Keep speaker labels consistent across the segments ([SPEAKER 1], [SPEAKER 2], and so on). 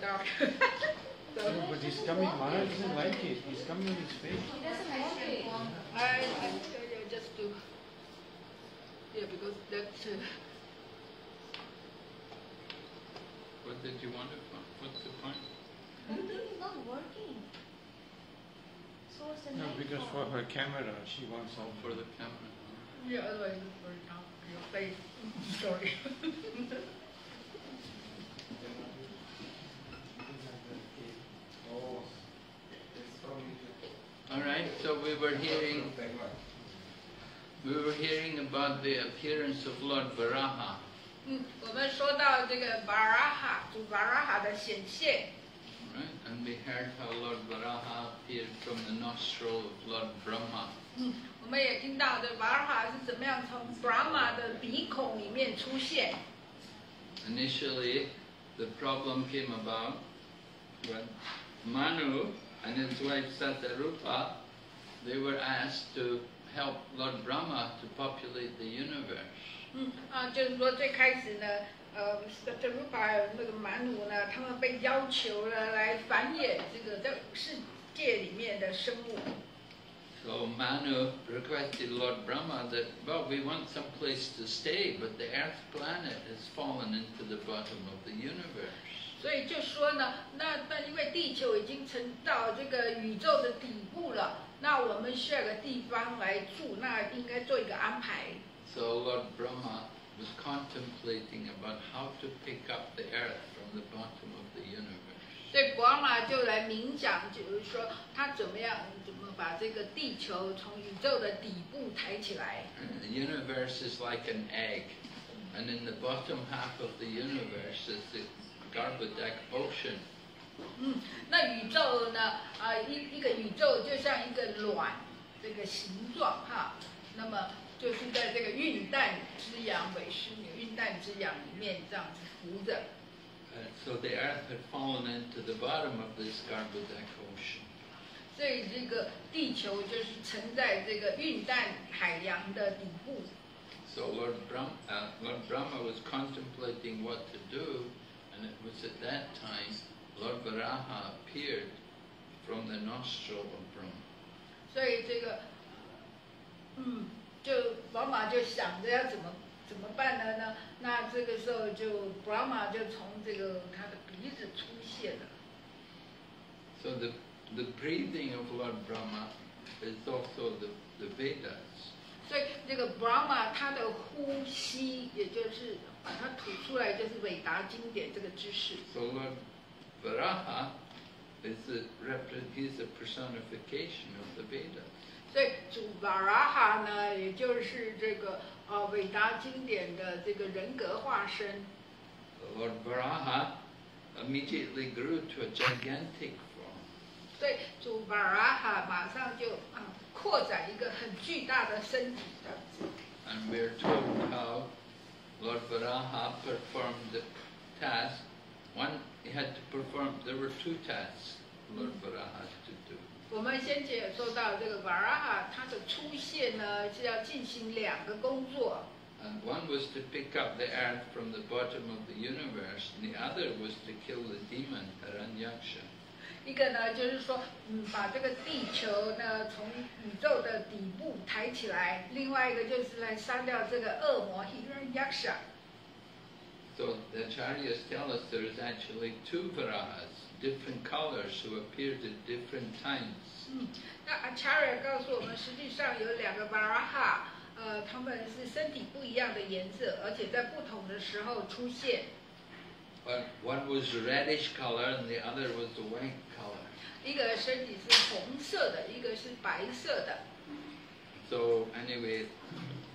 [SPEAKER 1] quite dark. so
[SPEAKER 2] No, but he's coming, Maharaj doesn't like it, he's coming on his face.
[SPEAKER 1] I I uh, yeah, just do yeah because that's uh,
[SPEAKER 3] What did you want to, what's the point?
[SPEAKER 4] Everything is not working. Source and
[SPEAKER 2] No, because
[SPEAKER 4] power.
[SPEAKER 2] for her camera, she wants all
[SPEAKER 3] For the camera.
[SPEAKER 1] yeah otherwise it's very dark your face story.
[SPEAKER 3] All right, so we were hearing, we were hearing about the appearance of Lord Varaha.
[SPEAKER 1] 嗯，我们说到这个 Varaha 主 Varaha 的显现。
[SPEAKER 3] Right? And we heard how Lord Varaha appeared from the nostril of Lord Brahma.
[SPEAKER 1] 嗯，我们也听到这 Varaha 是怎么样从 Brahma 的鼻孔里面出现。
[SPEAKER 3] Initially, the problem came about when Manu and his wife Satarupa, they were asked to help Lord Brahma to populate the universe.
[SPEAKER 1] 嗯啊，就是说最开始呢，呃 s a t a r u p a 那个蛮奴呢，他们被要求了来繁衍这个在世界里面的生物。
[SPEAKER 3] So Manu requested Lord Brahma that, well, we want some place to stay, but the earth planet has fallen into the bottom of the universe.
[SPEAKER 1] 所以就说呢，那那因为地球已经沉到这个宇宙的底部了，那我们需要个地方来住，那应该做一个安排。
[SPEAKER 3] So Lord Brahma was contemplating about how to pick up the earth from the bottom of the universe.
[SPEAKER 1] 所以博玛就来冥想，就是说他怎么样，怎么把这个地球从宇宙的底部抬起来。
[SPEAKER 3] The universe is like an egg, and in the bottom half of the universe is the.
[SPEAKER 1] 嗯，那宇宙呢？啊、一一个宇宙就像一个卵这个形状哈，那么就是在这个孕蛋之阳尾狮牛孕蛋之阳里面这样子浮着。
[SPEAKER 3] Uh, so the earth had fallen into the bottom of this Garbhodak ocean.
[SPEAKER 1] 所以这个地球就是沉在这个孕蛋海洋的底部。
[SPEAKER 3] So Lord Brahma, uh, Lord Brahma was contemplating what to do, and it was at that time Lord Varaha appeared from the nostril of Brahma.
[SPEAKER 1] 所以这个，嗯，就宝马就想着要怎么怎么办呢？那那这个时候就 Brahma 就从这个他的鼻子出现了。
[SPEAKER 3] So the, the breathing of Lord Brahma is also the, the Vedas.
[SPEAKER 1] 所以这个 Brahma 他的呼吸，也就是 把它吐出来，就是伟达经典这个知识。
[SPEAKER 3] So Lord Varaha is the, repre- he's a personification of the Vedas.
[SPEAKER 1] 所以主 Varaha 呢，也就是这个呃伟达经典的这个人格化身。
[SPEAKER 3] Lord Varaha immediately grew to a gigantic form.
[SPEAKER 1] 所以主 Varaha 马上就啊、扩展一个很巨大的身体这样子。
[SPEAKER 3] And we're told how Lord Varaha performed the task. One, he had to perform, there were two tasks Lord Varaha had to do.
[SPEAKER 1] 我们先前也说到这个 Varaha 它的出现呢是要进行两个工作，
[SPEAKER 3] And one was to pick up the earth from the bottom of the universe, and the other was to kill the demon Hiranyaksha.
[SPEAKER 1] 一个呢就是说，嗯，把这个地球呢从宇宙的底部抬起来；另外一个就是来杀掉这个恶魔 Hiranyaksha。
[SPEAKER 3] So the acharyas tell us there is actually two Varahas. different colors who appeared at different times.
[SPEAKER 1] 嗯，那 Acharya 告诉我们，实际上有两个 Varaha，呃，他们是身体不一样的颜色，而且在不同的时候出现。
[SPEAKER 3] But one was reddish color and the other was the white color.
[SPEAKER 1] 一个身体是红色的，一个是白色的。
[SPEAKER 3] So anyway,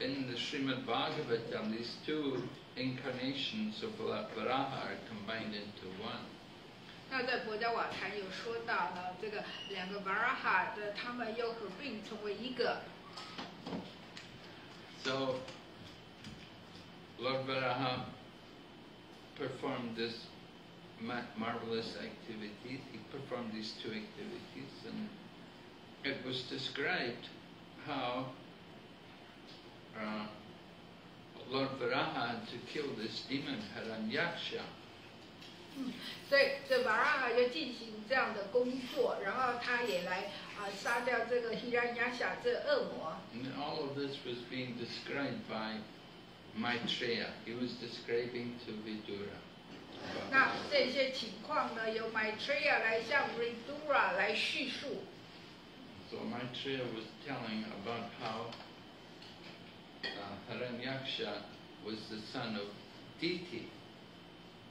[SPEAKER 3] in the Srimad Bhagavatam, these two incarnations of Vara- Varaha are combined into one.
[SPEAKER 1] 那在佛教瓦坛有说到呢，这个两个 Varaha 的，他们又合并成为一个。
[SPEAKER 3] So Lord Varaha performed this ma- marvelous activity. He performed these two activities, and it was described how uh, Lord Varaha had to kill this demon Hiranyaksha.
[SPEAKER 1] 所以这 Varaha 就进行这样的工作，然后他也来啊、杀掉这个 Hiranyasha 这恶魔。
[SPEAKER 3] And all of this was being described by Maitreya. He was describing to Vidura.
[SPEAKER 1] 那这些情况呢，由 Maitreya 来向 Vidura 来叙述。
[SPEAKER 3] So Maitreya was telling about how uh, Hiranyaksha was the son of Diti,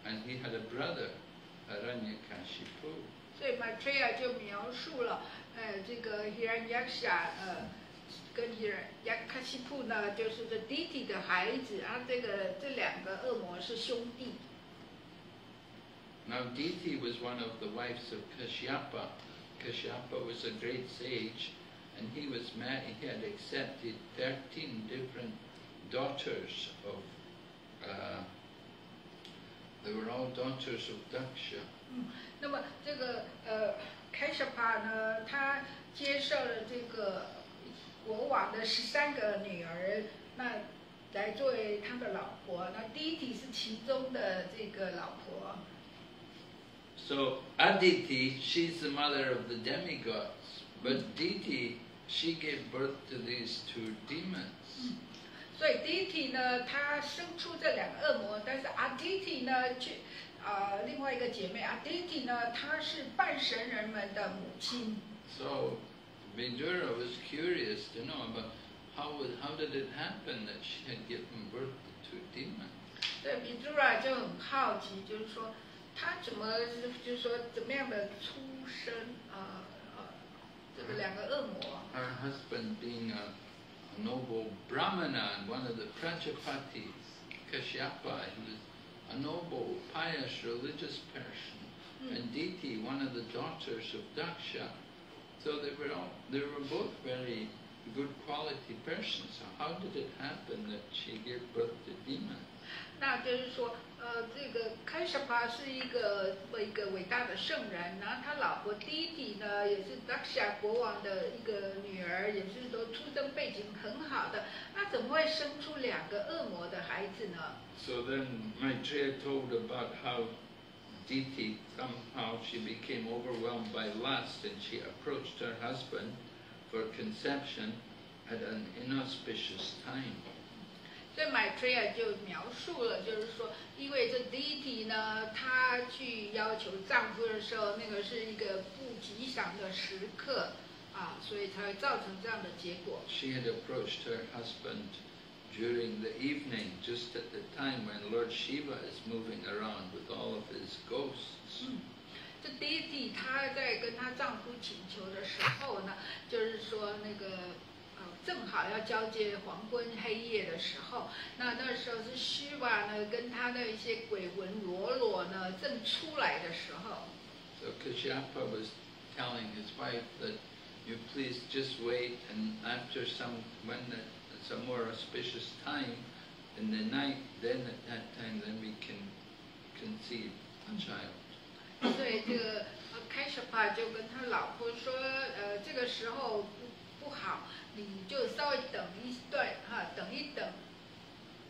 [SPEAKER 3] and he had a brother, Hiranyakashipu.
[SPEAKER 1] 所以 Maitreya 就描述了，呃，这个 Hiranyasha 呃， 跟 Hiranyakashipu 呢，就是这 Diti 的孩子，然后这个这两个恶魔是兄弟。
[SPEAKER 3] Now Diti was one of the wives of Kashyapa. Kashyapa was a great sage, and he was ma- he had accepted thirteen different daughters of. Uh, they were all daughters of Daksha.
[SPEAKER 1] 那么这个呃 k a s h a p a 呢，他接受了这个 国王的十三个女儿，那来作为他的老婆。那第一题是其中的这个老婆。
[SPEAKER 3] So Aditi, she's the mother of the demigods, but Diti, she gave birth to these two demons.
[SPEAKER 1] 所以 Diti 呢，她生出这两个恶魔，但是 Aditi 呢，却啊、另外一个姐妹 Aditi 呢，她是半神人们的母亲。
[SPEAKER 3] So Vidura was curious to know about how would, how did it happen that she had given birth to two demons.
[SPEAKER 1] 对比朱拉就很好奇，就是说她怎么就是说怎么样的出生啊啊、这个两个恶魔。
[SPEAKER 3] Her husband being a, a noble Brahmana and one of the Prajapatis, Kashyapa, he was a noble, pious, religious person, and Diti, one of the daughters of Daksha. So they were all, they were both very good quality persons. So how did it happen that she gave birth to demons?
[SPEAKER 1] 那就是说，呃，这个开什帕是一个一个伟大的圣人，然后他老婆弟弟呢，也是达克夏国王的一个女儿，也是说出生背景很好的，那怎么会生出两个恶魔的孩子呢
[SPEAKER 3] ？So then Maitreya told about how Diti, somehow she became overwhelmed by lust and she approached her husband for conception at an inauspicious time.
[SPEAKER 1] 所以 Maitreya 就描述了，就是说，因为这第一题呢，她去要求丈夫的时候，那个是一个不吉祥的时刻啊，所以才会造成这样的结果。
[SPEAKER 3] She had approached her husband during the evening, just at the time when Lord Shiva is moving around with all of his ghosts.
[SPEAKER 1] 这第一题，她在跟她丈夫请求的时候呢，就是说那个呃，正好要交接黄昏黑夜的时候，那那时候是须瓦呢跟他的一些鬼魂罗罗呢正出来的时候，
[SPEAKER 3] So Kashyapa was telling his wife that you please just wait and after some, when the, some more auspicious time in the night, then at that time then we can conceive a child.
[SPEAKER 1] 所以这个呃开什帕就跟他老婆说，呃，这个时候不不好，你就稍微等一段哈，等一等。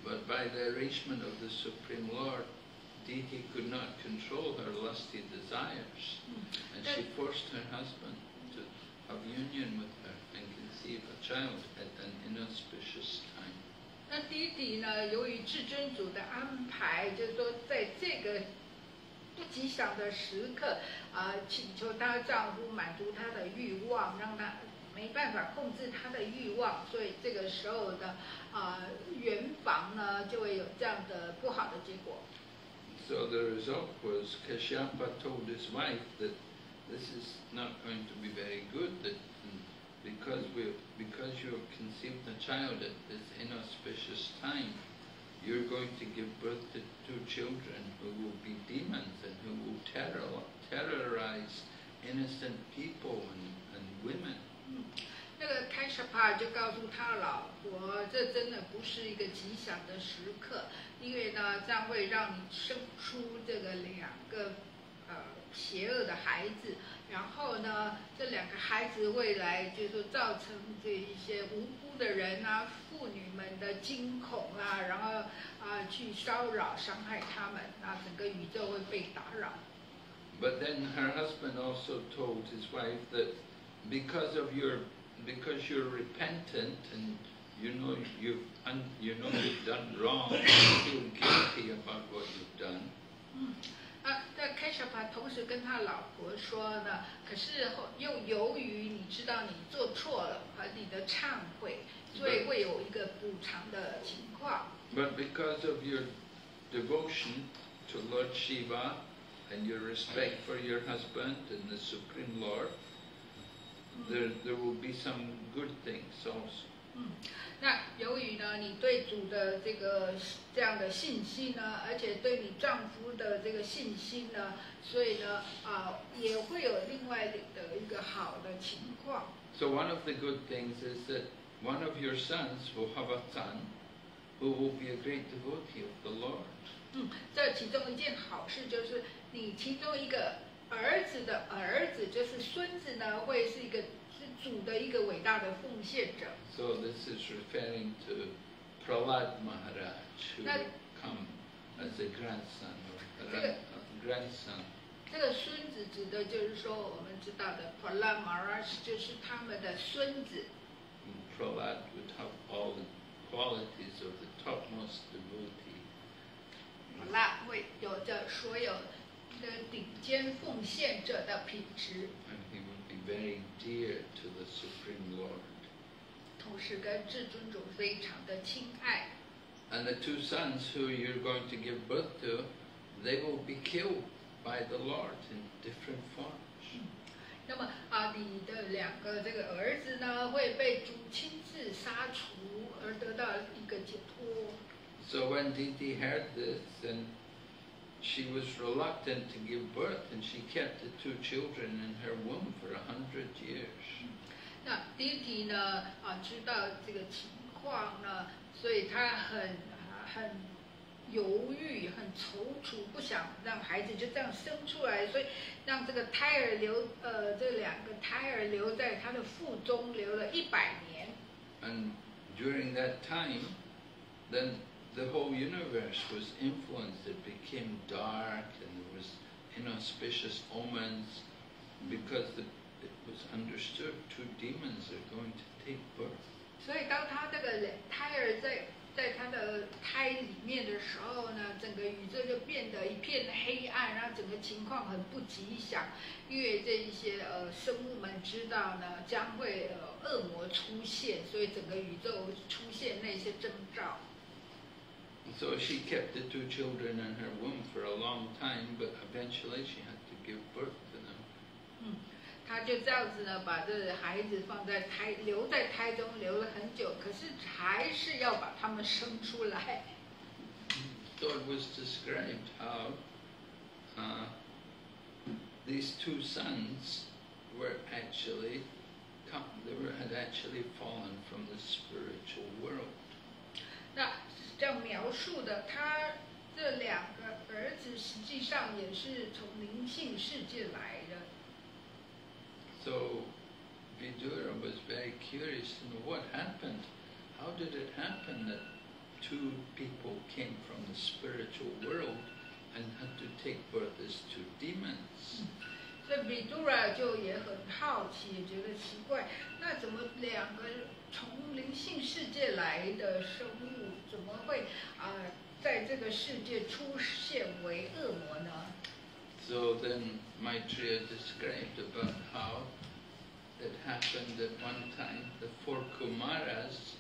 [SPEAKER 3] But by the arrangement of the Supreme Lord, Diti could not control her lusty desires, and she forced her husband to have union with her Conceive a child at an inauspicious time.
[SPEAKER 1] 那弟弟呢，由于至尊主的安排，就是说在这个不吉祥的时刻，啊、请求她丈夫满足她的欲望，让她没办法控制她的欲望，所以这个时候的啊、圆房呢就会有这样的不好的结果。
[SPEAKER 3] So the result was Kashyapa told his wife that this is not going to be very good, that mm, because we because you have conceived a child at this inauspicious time, you're going to give birth to two children who will be demons and who will terror, terrorize innocent people and, and women.
[SPEAKER 1] 那个开什帕就告诉他老婆，这真的不是一个吉祥的时刻，因为呢，这样会让你生出这个两个呃邪恶的孩子，然后呢，这两个孩子未来就是说造成这一些无辜的人啊、妇女们的惊恐啦、然后啊、去骚扰、伤害他们，那整个宇宙会被打扰。
[SPEAKER 3] But then her husband also told his wife that because of your because you're repentant and you know you've un, you know you've done wrong, you feel guilty about what you've done.
[SPEAKER 1] 啊，那开小帕同时跟他老婆说呢，可是后又由于你知道你做错了和你的忏悔，所以会有一个补偿的情况。
[SPEAKER 3] But because of your devotion to Lord Shiva and your respect for your husband and the Supreme Lord, there there will be some good things also.
[SPEAKER 1] 嗯，那由于呢，你对主的这个这样的信心呢，而且对你丈夫的这个信心呢，所以呢，啊，也会有另外的一个好的情况。
[SPEAKER 3] So one of the good things is that one of your sons will have a son who will be a great devotee of the Lord.
[SPEAKER 1] 嗯，这其中一件好事就是，你其中一个儿子的儿子，就是孙子呢，会是一个是主的一个伟大的奉献者。
[SPEAKER 3] So this is referring to Prahlad Maharaj, who will come as a grandson or a a grandson.
[SPEAKER 1] 这个孙子指的就是说，我们知道的 Pralad Maharaj 就是他们的孙子。
[SPEAKER 3] Prahlad would have all the qualities of the topmost devotee.
[SPEAKER 1] p r a l a 会有着所有的顶尖奉献者的品质，
[SPEAKER 3] very dear to the Supreme Lord.
[SPEAKER 1] 同时跟至尊主非常的亲爱。
[SPEAKER 3] And the two sons who you're going to give birth to, they will be killed by the Lord in different forms.
[SPEAKER 1] 那么啊，你的两个这个儿子呢，会被主亲自杀除，而得到一个解脱。
[SPEAKER 3] So when Diti heard this, then she was reluctant to give birth, and she kept the two children in her womb for a hundred years.
[SPEAKER 1] 那 Diti 呢，啊，知道这个情况呢，所以他很啊很犹豫，很踌躇，不想让孩子就这样生出来，所以让这个胎儿留，呃，这两个胎儿留在他的腹中，留了一百年。
[SPEAKER 3] And during that time, then the whole universe was influenced. It became dark, and there was inauspicious omens, because the, it was understood two demons are going to take birth.
[SPEAKER 1] 所以当他这个胎儿在在他的胎里面的时候呢，整个宇宙就变得一片黑暗，然后整个情况很不吉祥，因为这一些呃生物们知道呢将会呃恶魔出现，所以整个宇宙出现那些征兆。
[SPEAKER 3] So she kept the two children in her womb for a long time, but eventually she had to give birth to them.
[SPEAKER 1] 嗯，他就这样子呢，把这孩子放在胎留在胎中留了很久，可是还是要把他们生出来。
[SPEAKER 3] So it was described how uh, these two sons were actually come, they were, had actually fallen from the spiritual world.
[SPEAKER 1] 那这样描述的，他这两个儿子实际上也是从灵性世界来的。
[SPEAKER 3] So Vidura was very curious to know what happened. How did it happen that two people came from the spiritual world and had to take birth as two demons?
[SPEAKER 1] 所以比杜拉就也很好奇，也觉得奇怪，那怎么两个从灵性世界来的生物，怎么会啊、在这个世界出现为恶魔呢
[SPEAKER 3] ？So then Maitreya described about how it happened at one time the four Kumaras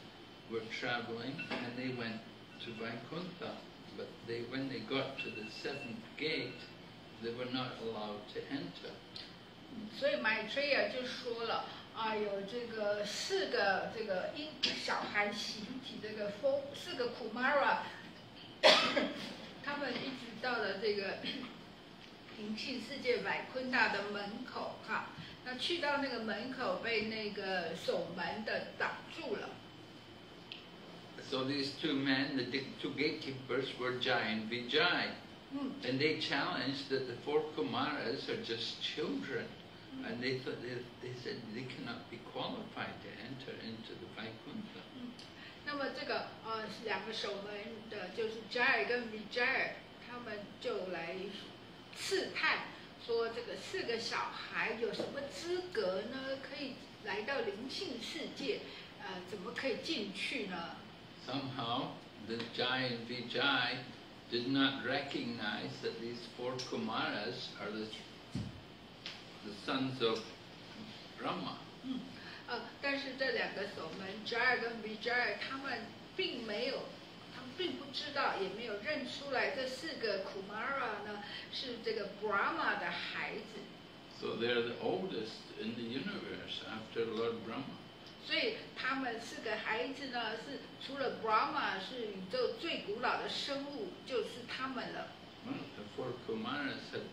[SPEAKER 3] were traveling and they went to Vaikuntha. But they, when they got to the seventh gate, they were not allowed to enter.
[SPEAKER 1] 所以 Maitreya 就说了啊，有这个四个这个婴小孩形体这个 four 四个 Kumara，他们一直到了这个灵性世界百昆大的门口哈，那去到那个门口被那个守门的挡住了。
[SPEAKER 3] So these two men, the two gatekeepers, were Jai and Vijay.
[SPEAKER 1] 嗯
[SPEAKER 3] ，And they challenged that the four Kumaras are just children. And they thought they, they said they cannot be qualified to enter into the Vaikuntha.
[SPEAKER 1] 那么这个呃两个守门的，就是 Jai 跟 Vijay，他们就来刺探，说这个四个小孩有什么资格呢？可以来到灵性世界，呃，怎么可以进去呢？
[SPEAKER 3] Somehow, the Jai and Vijay did not recognize that these four Kumaras are the, the sons of Brahma.
[SPEAKER 1] 呃，但是这两个守门 Jai 跟 Vijay，他们并没有，他们并不知道，也没有认出来这四个 Kumara 呢是这个 Brahma 的孩子。
[SPEAKER 3] So they're the oldest in the universe after Lord Brahma.
[SPEAKER 1] 所以他们四个孩子呢，是除了 Brahma 是宇宙最古老的生物，就是他们了。
[SPEAKER 3] Well, the four Kumaras had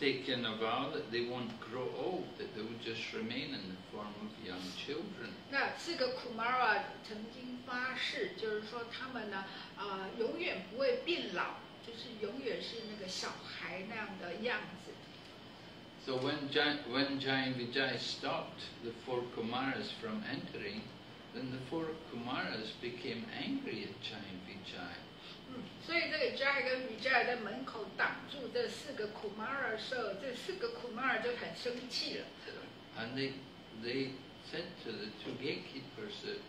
[SPEAKER 3] taken a vow that they won't grow old, that they would just remain in the form of young children.
[SPEAKER 1] 那四个 Kumara 曾经发誓，就是说他们呢，啊、永远不会变老，就是永远是那个小孩那样的样子。
[SPEAKER 3] So when Jai, when Jai and Vijay stopped the four Kumaras from entering, then the four Kumaras became angry at Jai and Vijay.
[SPEAKER 1] 嗯，所以这个 Jai 跟 Vijay 在门口挡住这四个 Kumara 的时候，这四个 Kumara 就很生气了。
[SPEAKER 3] And they, they said to the two gatekeepers that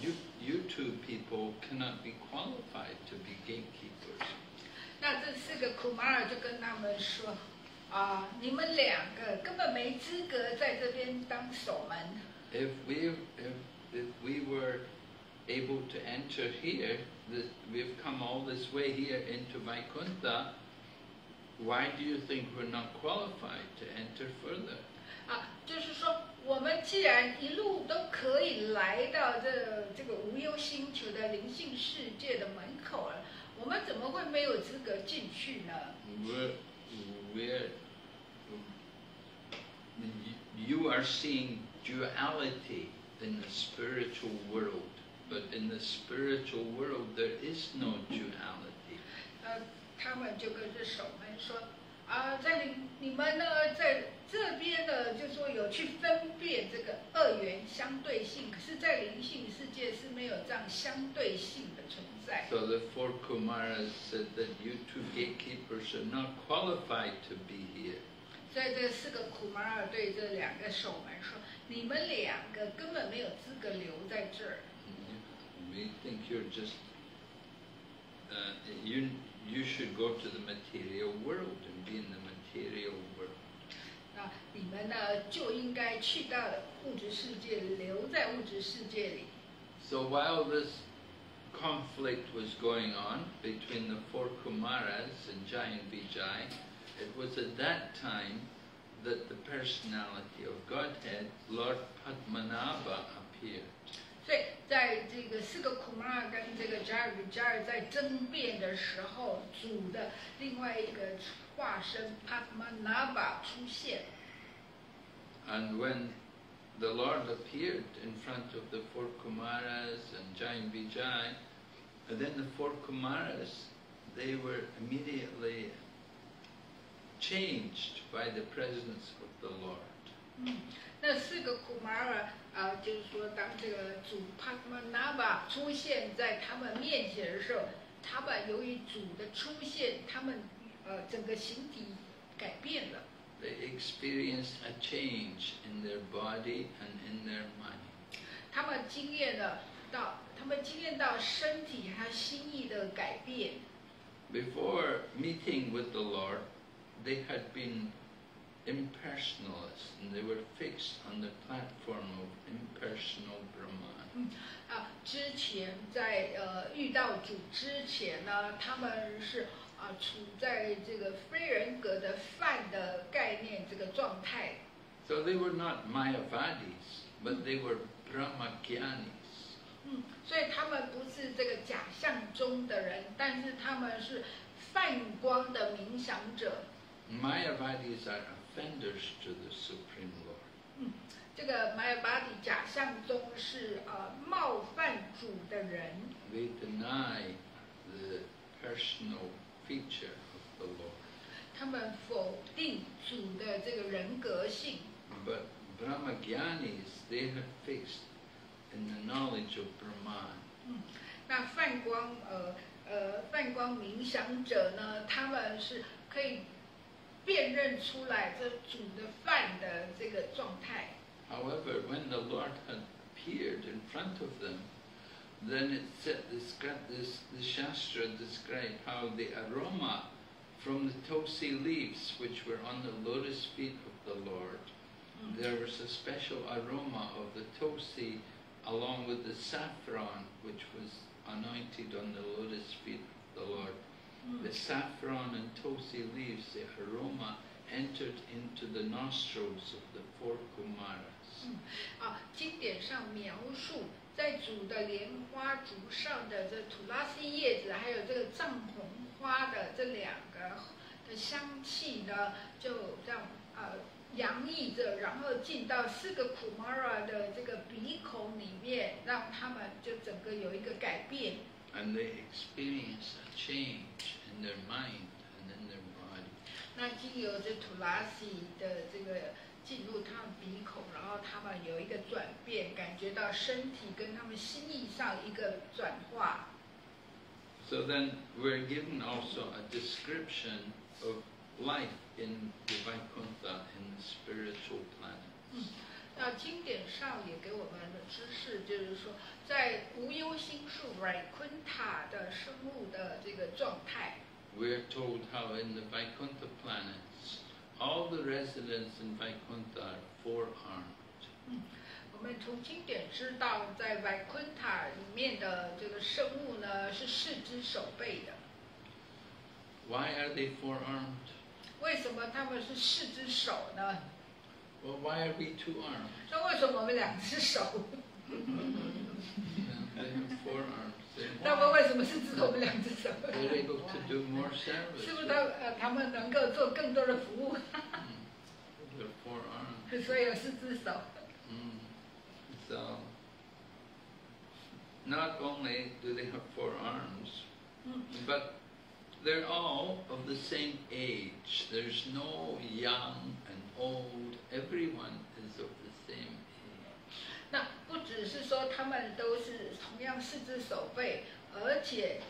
[SPEAKER 3] you, you two people cannot be qualified to be gatekeepers.
[SPEAKER 1] 那这四个 Kumara 就跟他们说，啊、你们两个根本没资格在这边当守门。
[SPEAKER 3] If we, if, if we were able to enter here, that we've come all this way here into Vaikuntha, why do you think we're not qualified to enter further?
[SPEAKER 1] 啊，就是说，我们既然一路都可以来到这这个无忧星球的灵性世界的门口了，我们怎么会没有资格进去呢？
[SPEAKER 3] We're, we're, you are seeing duality in the spiritual world, But in the spiritual world there is no duality.
[SPEAKER 1] 呃，他们就跟这守门说，啊，在你你们呢，在这边呢，就说有去分辨这个二元相对性，可是，在灵性世界是没有这样相对性的存在。
[SPEAKER 3] So the four Kumaras said that you two gatekeepers are not qualified to be here.
[SPEAKER 1] 所以这四个苦马尔对这两个守门说：“你们两个根本没有资格留在这儿。
[SPEAKER 3] We think you're just, uh, you, you should go to the material world and be in the material world.
[SPEAKER 1] 那你们呢，就应该去到物质世界，留在物质世界里。
[SPEAKER 3] So while this conflict was going on between the four Kumaras and Jai and Vijay, it was at that time that the personality of Godhead, Lord Padmanabha, appeared.
[SPEAKER 1] 所以在这个四个苦马尔跟这个加尔比加尔在争辩的时候，主的另外一个化身帕玛纳巴出现。
[SPEAKER 3] And when the Lord appeared in front of the four Kumaras and Jai and Vijay, and then the four Kumaras, they were immediately changed by the presence of the Lord.
[SPEAKER 1] 嗯，那四个苦马尔 啊，就是说，当这个主帕玛纳巴出现在他们面前的时候，他们由于主的出现，他们呃整个形体改变了。
[SPEAKER 3] They experienced a change in their body and in their mind.
[SPEAKER 1] 他们经验了到，他们经验到身体和心意的改变。
[SPEAKER 3] before meeting with the Lord, they had been impersonalists and they were fixed on the platform of impersonal Brahman.
[SPEAKER 1] 啊，之前在呃遇到主之前呢，他们是啊处在这个非人格的犯的概念这个状态。
[SPEAKER 3] So they were not Mayavadis, but they were Brahmagyanis.
[SPEAKER 1] 嗯，所以他们不是这个假象中的人，但是他们是泛光的冥想者。
[SPEAKER 3] Mayavadis are offenders to the Supreme Lord.
[SPEAKER 1] 这个玛雅巴底假象中是呃冒犯主的人
[SPEAKER 3] ，They deny the personal feature of the Lord.
[SPEAKER 1] 他们否定主的这个人格性。
[SPEAKER 3] But Brahmagyanis, they have fixed in the knowledge of Brahman.
[SPEAKER 1] 那泛光呃呃泛光冥想者呢，他们是可以辨认出来这主的泛的这个状态。
[SPEAKER 3] However, when the Lord had appeared in front of them, then it said this, this the Shastra described how the aroma from the tulsi leaves which were on the lotus feet of the Lord, there was a special aroma of the tulsi along with the saffron which was anointed on the lotus feet of the Lord. The saffron and tosi leaves, the aroma entered into the nostrils of the four Kumaras.
[SPEAKER 1] 啊，经典上描述，在主的莲花竹上的这土拉西叶子，还有这个藏红花的这两个的香气呢，就这样呃洋溢着，然后进到四个 kumara 的这个鼻孔里面，让他们就整个有一个改变。
[SPEAKER 3] and they experience a change in their mind and in their body.
[SPEAKER 1] 那经由这土拉西的这个进入他们鼻孔，然后他们有一个转变，感觉到身体跟他们心意上一个转化。
[SPEAKER 3] So then we're given also a description of life in the Vaikuntha, in the spiritual planet.
[SPEAKER 1] 那经典上也给我们的知识，就是说，在无忧心术 r 昆塔的生物的这个状态
[SPEAKER 3] ，We're told how in the Vaikuntha planets, all the residents in Vaikuntha are four-armed.
[SPEAKER 1] 我们从经典知道，在昆塔里面的这个生物呢是四只手背的。
[SPEAKER 3] Why are they four-armed?
[SPEAKER 1] 为什么他们是四只手呢？
[SPEAKER 3] Well, why are we two-armed?
[SPEAKER 1] 那为什么我们两只手？
[SPEAKER 3] Well, they have four arms. They're,
[SPEAKER 1] 那么为什么是只有我们两只手？
[SPEAKER 3] they're able to do more service.
[SPEAKER 1] 是不是他呃他们能够做更多的服务？
[SPEAKER 3] They're four arms.
[SPEAKER 1] 所以有四只手。
[SPEAKER 3] Mm. So, not only do they have four arms, but they're all of the same age. There's no young and old. Everyone is of the same age.
[SPEAKER 1] 那不只是说他们都是同样四只手背，而且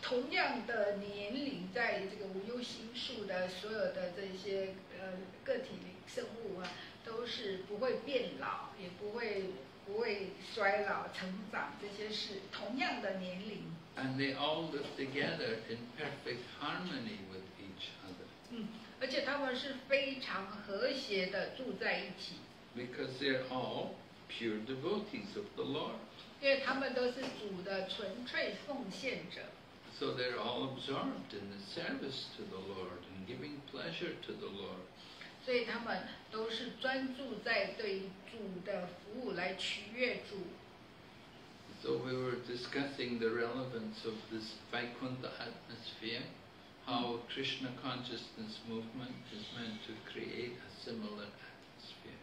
[SPEAKER 1] 同样的年龄，在这个无忧心术的所有的这些呃个体生物啊，都是不会变老，也不会不会衰老、成长，这些是同样的年龄。
[SPEAKER 3] And they all live together in perfect harmony with each other
[SPEAKER 1] 嗯，而且他们是非常和谐的住在一起，
[SPEAKER 3] because they're all pure devotees of the Lord.
[SPEAKER 1] 因为他们都是主的纯粹奉献者。
[SPEAKER 3] So they're all absorbed in the service to the Lord and giving pleasure to the Lord.
[SPEAKER 1] 所以他们都是专注在对主的服务来取悦主。
[SPEAKER 3] So we were discussing the relevance of this Vaikuntha atmosphere, How Krishna consciousness movement is meant to create a similar atmosphere.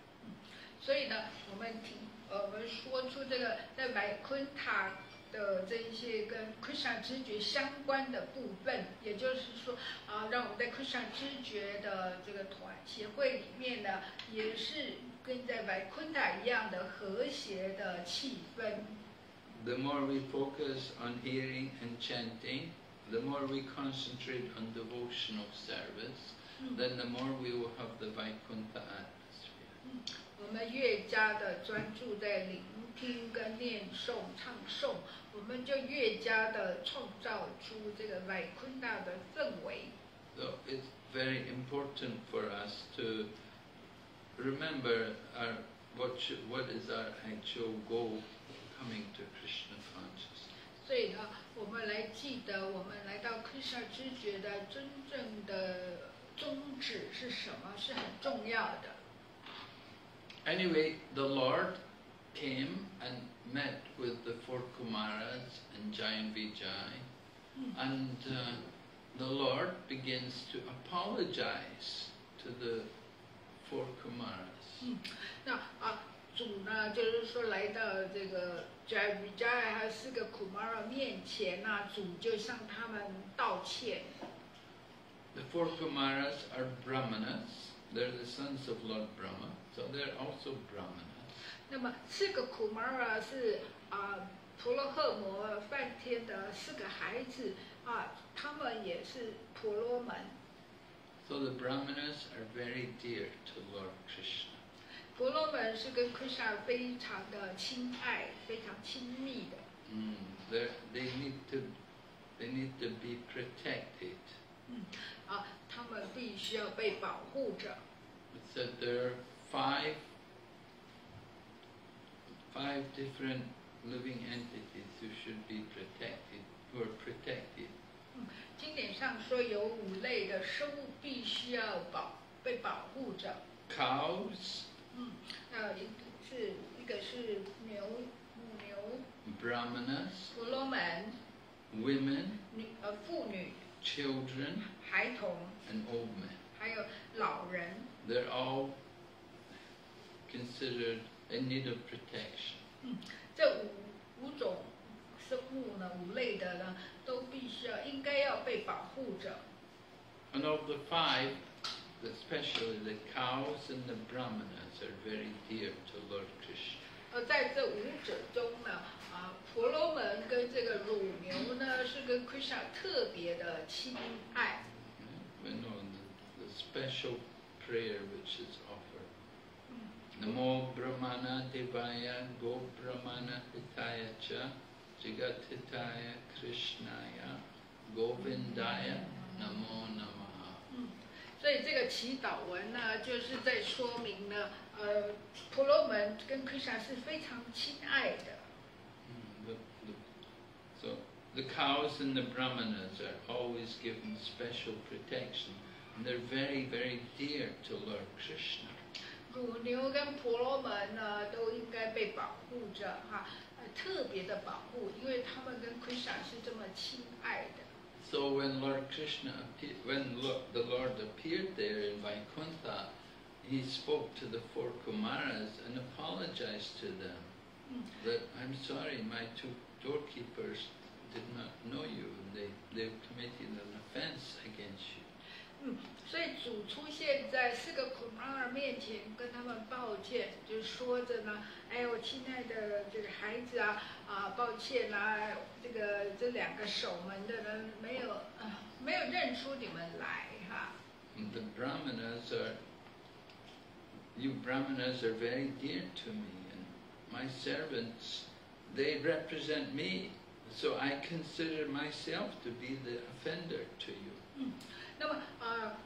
[SPEAKER 1] 所以呢，我们提呃我们说出这个在白昆塔的这一些跟 Krishna 知觉相关的部分，也就是说啊，让我们在 Krishna 知觉的这个团协会里面呢，也是跟在白昆塔一样的和谐的气氛。
[SPEAKER 3] The more we focus on hearing and chanting, the more we concentrate on devotional service, then the more we will have the Vaikuntha atmosphere.
[SPEAKER 1] 我们越加的专注在聆 听跟念诵唱诵，我们就越加的创造出这个vaik昆达的氛围。
[SPEAKER 3] So it's very important for us to remember our, what, should, what is our actual goal coming to Krishna consciousness.
[SPEAKER 1] 所以呢， 我们来记得我们来到 Krishna 知觉的真正的宗旨是什么，是很重要的。
[SPEAKER 3] Anyway, the Lord came and met with the four Kumaras and Jayan Vijay, and uh, the Lord begins to apologize to the four Kumaras.
[SPEAKER 1] 那啊， 主呢，就是说来到这个 Jai Vijay 还有四个 Kumara 面前那主就向他们道歉。
[SPEAKER 3] The four Kumaras are Brahmanas. They're the sons of Lord Brahma, so they're also Brahmanas.
[SPEAKER 1] 那么四个 Kumara 是啊婆罗赫摩梵天的四个孩子啊，他们也是婆罗门。
[SPEAKER 3] So the Brahmanas are very dear to Lord Krishna.
[SPEAKER 1] 婆罗门是跟 Krishna 非常的亲爱、非常亲密的。
[SPEAKER 3] Mm, they're- they need to, they need to be protected.
[SPEAKER 1] 嗯啊，他们必须要被保护着。
[SPEAKER 3] Said there are five, five different living entities who should be protected, who are protected.
[SPEAKER 1] 嗯经典上说有五类的生物必须要保被保护着。
[SPEAKER 3] Cows,
[SPEAKER 1] 嗯，那一是一个是牛母牛、
[SPEAKER 3] Brahmanas,
[SPEAKER 1] 婆罗门、
[SPEAKER 3] women,
[SPEAKER 1] 女呃妇女、
[SPEAKER 3] children,
[SPEAKER 1] 孩童
[SPEAKER 3] ，and old men.
[SPEAKER 1] 还有老人
[SPEAKER 3] ，They're all considered in need of protection.
[SPEAKER 1] 嗯这五五种生物呢，五类的呢，都必须要应该要被保护着。
[SPEAKER 3] And of the five, especially the cows and the brahmanas are very dear to Lord Krishna.
[SPEAKER 1] 而在这五者中呢，啊，婆罗门跟这个乳牛呢，是跟 Krishna 特别的亲爱。
[SPEAKER 3] We know the, the special prayer which is offered. Namo Brahmana Devaya Go Brahmana Hitaya Cha Jagat Hitaya Krishnaya Govindaya Namo Namaha.
[SPEAKER 1] 所以这个祈祷文呢，就是在说明呢，呃，婆罗门跟 Krishna 是非常亲爱的。
[SPEAKER 3] Mm, the, the, so the cows and the brahmanas are always given special protection, and they're very, very dear to Lord Krishna.
[SPEAKER 1] 乳牛跟婆罗门呢，都应该被保护着哈，呃，特别的保护，因为他们跟 Krishna 是这么亲爱的。
[SPEAKER 3] So when Lord Krishna, when the Lord appeared there in Vaikuntha, he spoke to the four Kumaras and apologized to them that I'm sorry, my two doorkeepers did not know you, and they they've committed an offense against you.
[SPEAKER 1] 嗯，所以主出现在四个苦妈儿面前，跟他们抱歉，就说着呢，哎我，亲爱的这个孩子啊，啊，抱歉啊，这个这两个守门的人没有啊，没有认出你们来哈。
[SPEAKER 3] And the brahmanas are, you brahmanas are very dear to me, and my servants, they represent me, so I consider myself to be the offender to you.
[SPEAKER 1] 那么啊，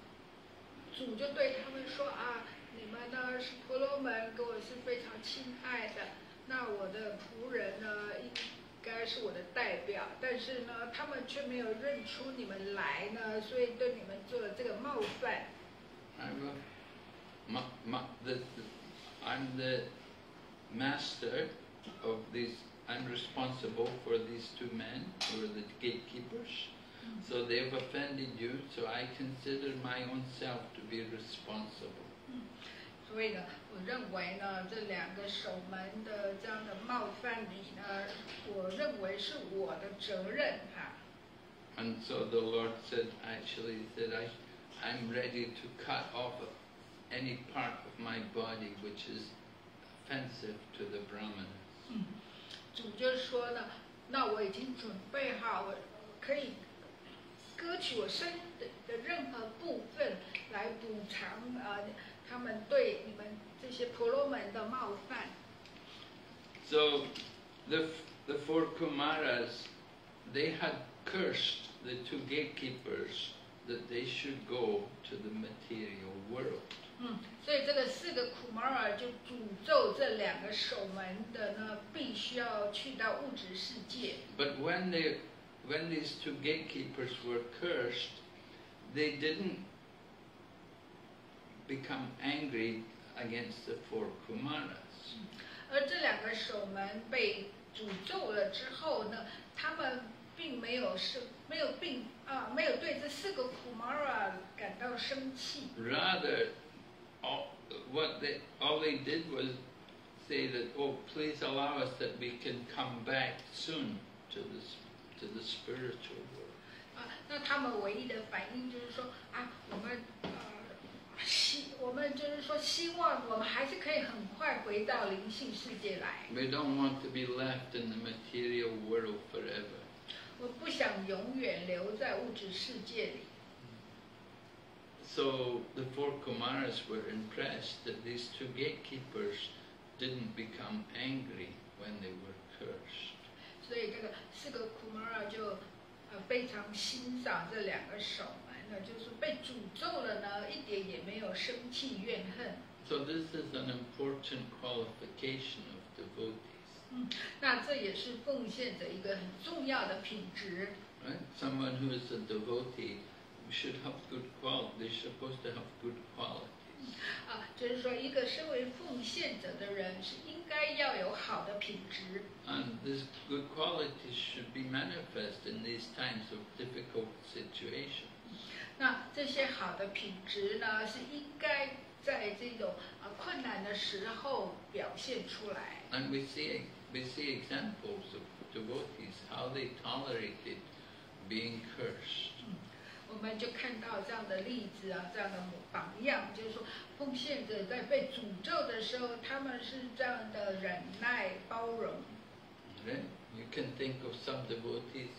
[SPEAKER 1] 主就对他们说啊，你们呢是婆罗门，跟我是非常亲爱的，那我的仆人呢应该是我的代表，但是呢，他们却没有认出你们来呢，所以对你们做了这个冒犯。
[SPEAKER 3] I'm, a, ma, ma, the, the, I'm the master of these, I'm responsible for these two men who are the gatekeepers. So they've offended you, so I consider my own self to be responsible.
[SPEAKER 1] 所以呢，我认为呢，这两个守门的这样的冒犯你呢，我认为是我的责任哈。
[SPEAKER 3] And so the Lord said, actually, he said, I, I'm ready to cut off any part of my body which is offensive to the Brahmanas.
[SPEAKER 1] 主就说呢，那我已经准备好，我可以 割取我身的的任何部分来补偿啊、呃他们对你们这些婆罗门的冒犯。
[SPEAKER 3] So the, the four Kumaras, they had cursed the two gatekeepers that they should go to the material world.
[SPEAKER 1] 嗯，所以这个四个苦马尔就诅咒这两个守门的呢，必须要去到物质世界。
[SPEAKER 3] But when they, when these two gatekeepers were cursed, they didn't become angry against the four Kumaras.
[SPEAKER 1] 而这两个守门被诅咒了之后呢，他们并没有生，没有并啊，没有对这四个苦马尔感到生气。
[SPEAKER 3] Rather, all, what they, all they did was say that, oh, please allow us that we can come back soon to this, to the spiritual world.
[SPEAKER 1] 啊，那他们唯一的反应就是说啊，我们呃希，我们就是说希望我们还是可以很快回到灵性世界来。
[SPEAKER 3] We don't want to be left in the material world forever.
[SPEAKER 1] 我不想永远留在物质世界里。
[SPEAKER 3] So the four Kumaras were impressed that these two gatekeepers didn't become angry when they were cursed.
[SPEAKER 1] 所以这个四个库马尔就呃非常欣赏这两个守门呢，就是被诅咒了呢，一点也没有生气怨恨。
[SPEAKER 3] So this is an important qualification of devotees.
[SPEAKER 1] 嗯那这也是奉献者一个很重要的品质。
[SPEAKER 3] Right? Someone who is a devotee should have good quality. They're supposed to have good qualities.
[SPEAKER 1] 啊，就是说，一个身为奉献者的人是应该要有好的品质
[SPEAKER 3] ，And these good qualities should be manifest in these times of difficult situations.
[SPEAKER 1] 那这些好的品质呢，是应该在这种啊困难的时候表现出来。
[SPEAKER 3] And we see we see examples of devotees how they tolerated being cursed.
[SPEAKER 1] 我们就看到这样的例子啊，这样的榜样，就是说，奉献者在被诅咒的时候，他们是这样的忍耐、包容。
[SPEAKER 3] Right? You can think of some devotees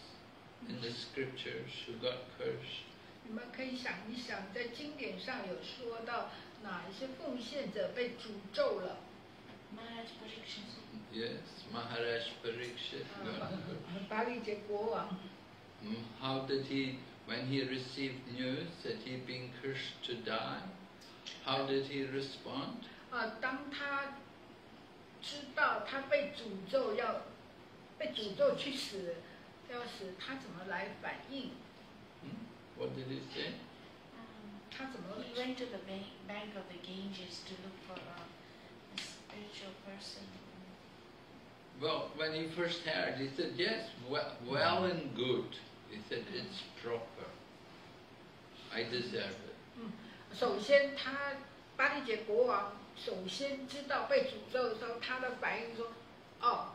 [SPEAKER 3] in the scriptures who got cursed.
[SPEAKER 1] 你们可以想一想，在经典上有说到哪一些奉献者被诅咒了
[SPEAKER 4] ？Maharaj Parikshit.
[SPEAKER 3] Yes, Maharaj
[SPEAKER 1] 杰国王
[SPEAKER 3] ，Mm, How did he, when he received news that he'd been cursed to die, how did he respond?
[SPEAKER 1] 啊，当他知道他被诅咒要被诅咒去死，要死，他怎么来反应？
[SPEAKER 3] Hmm? What did he say?
[SPEAKER 4] Um,
[SPEAKER 1] 他怎么
[SPEAKER 4] he went to the bank, bank of the Ganges to look for a, a spiritual person.
[SPEAKER 3] Well, when he first heard, he said, yes, well, well and good. He said, it's proper. I deserve it.
[SPEAKER 1] 首先，他巴利杰国王首先知道被诅咒的时候，他的反应说：“哦，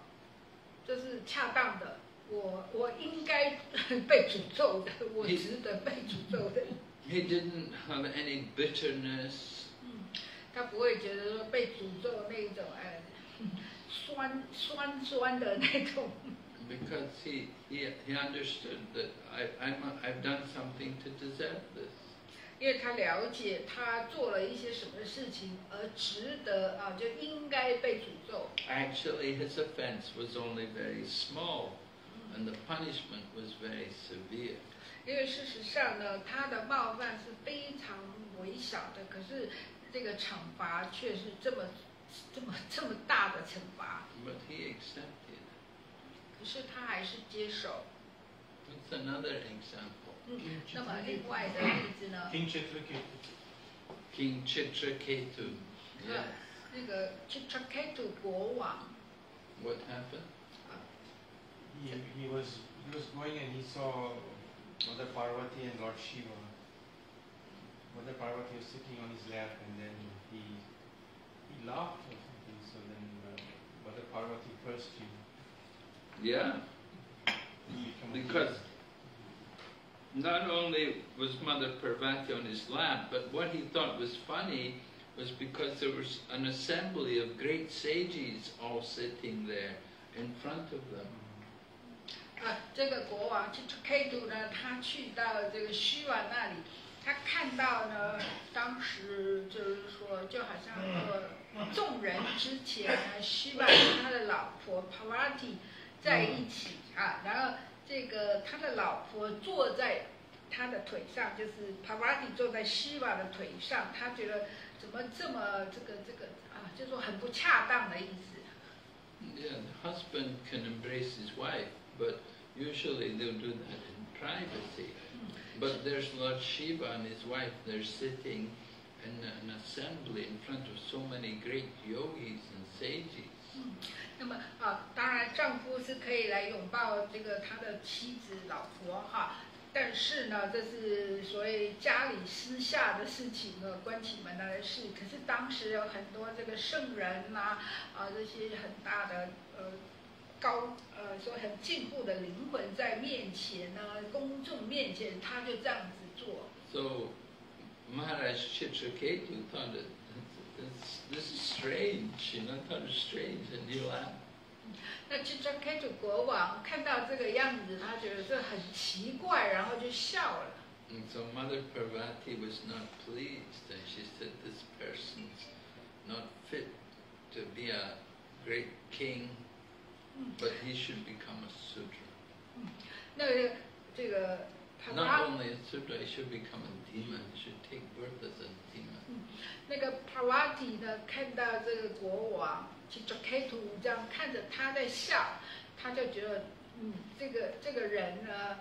[SPEAKER 1] 这是恰当的，我我应该 被诅咒的，我值得被诅咒的。
[SPEAKER 3] He didn't have any bitterness. ”
[SPEAKER 1] 嗯，他不会觉得说被诅咒那一种哎 酸酸酸的那种，
[SPEAKER 3] Because he, he, he understood that I, I'm a, I've done something to deserve this.
[SPEAKER 1] 因为他了解他做了一些什么事情而值得啊，就应该被诅咒。
[SPEAKER 3] Actually, his offense was only very small, and the punishment was very severe.
[SPEAKER 1] 因为事实上呢，他的冒犯是非常微小的，可是这个惩罚却是这么、这么、这么大的惩罚。
[SPEAKER 3] But he accepted.
[SPEAKER 1] 可是他还是接受。
[SPEAKER 3] It's another example.
[SPEAKER 1] 嗯，那么另外的例子呢？
[SPEAKER 2] King Chitraketu.
[SPEAKER 3] King Chitraketu.
[SPEAKER 1] 那
[SPEAKER 3] Yes.
[SPEAKER 1] 那个 Chitraketu 国王
[SPEAKER 3] What happened?
[SPEAKER 2] He, he was he was going and he saw Mother Parvati and Lord Shiva. Mother Parvati was sitting on his lap and then he he laughed or something. So then uh, Mother Parvati cursed him.
[SPEAKER 3] Yeah.
[SPEAKER 2] He became a
[SPEAKER 3] Because
[SPEAKER 2] demon.
[SPEAKER 3] not only was Mother Parvati on his lap, but what he thought was funny was because there was an assembly of great sages all sitting there in front of them.
[SPEAKER 1] 啊，这个国王 Chitraketu 呢，他去到这个虚瓦那里，他看到呢，当时就是说，就好像呃众人 之前呢，须巴跟他的老婆 Parvati 在一起啊，然后这个他的老婆坐在他的腿上，就是 Parvati 坐在须巴的腿上，他觉得怎么这么这个这个啊，就说很不恰当的意思。
[SPEAKER 3] Yeah, the husband can embrace his wife, but usually they'll do that in privacy. But there's Lord Shiva and his wife, they're sitting in an assembly in front of so many great yogis and sages.
[SPEAKER 1] 那么啊，当然丈夫是可以来拥抱这个他的妻子、老婆哈，但是呢，这是所谓家里私下的事情呢，关起门来的事。可是当时有很多这个圣人呐、啊，这些很大的呃高呃说很进步的灵魂在面前呢，公众面前，他就这样子做。
[SPEAKER 3] So Maharaj Chitraketu thought that this, this is strange, you know, thought it was strange, and he laughed.
[SPEAKER 1] 那其实 K 主国王看到这个样子，他觉得这很奇怪，然后就笑了。
[SPEAKER 3] And so Mother Parvati was not pleased, and she said, this person's not fit to be a great king, but he should become a Sudra.
[SPEAKER 1] 那个这个
[SPEAKER 3] Not
[SPEAKER 1] Parvati
[SPEAKER 3] only a Sudra, he should become a demon, he should take birth as a demon.
[SPEAKER 1] 那个 Parvati 呢，看到这个国王 t r k e u 这样看着他在笑，他就觉得，嗯，这个这个人呢，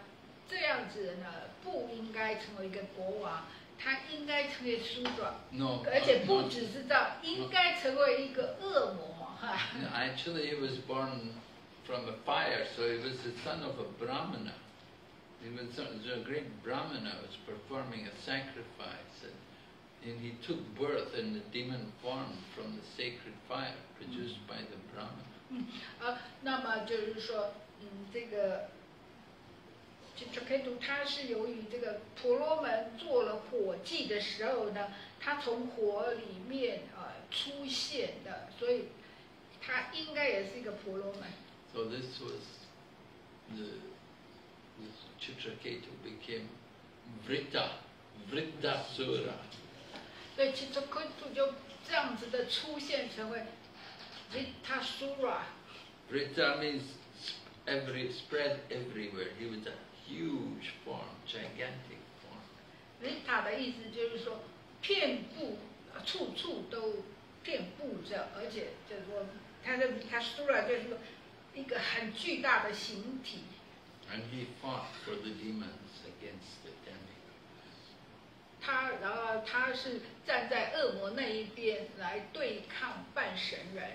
[SPEAKER 1] 这样子呢，不应该成为一个国王，他应该成为
[SPEAKER 3] ，No,
[SPEAKER 1] 而且
[SPEAKER 3] uh,
[SPEAKER 1] 不只是这样，应该成为一个恶魔哈。
[SPEAKER 3] actually he was born from a fire, so he was the son of a Brahmana. He was a, a great Brahmana was performing a sacrifice, and, and he took birth in the demon form from the sacred fire produced by the Brahmana.
[SPEAKER 1] 啊，那么就是说，嗯，这个 c h i t r k e t u 他是由于这个婆罗门做了火祭的时候呢，他从火里面呃出现的，所以他应该也是一个婆罗门。
[SPEAKER 3] So this was the this Chitraketu became Vrita, Vritasura.
[SPEAKER 1] 所以 c h i t r k e t u 就这样子的出现，成为 Vitasura。
[SPEAKER 3] Vrita means every spread everywhere. He was a huge form, gigantic form.
[SPEAKER 1] Rita 的意思就是说，遍布，呃处处都遍布着，而且就是说，他的 Vitasura 就是说一个很巨大的形体。
[SPEAKER 3] And he fought for the demons against.
[SPEAKER 1] 他，然后他是站在恶魔那一边来对抗半神人。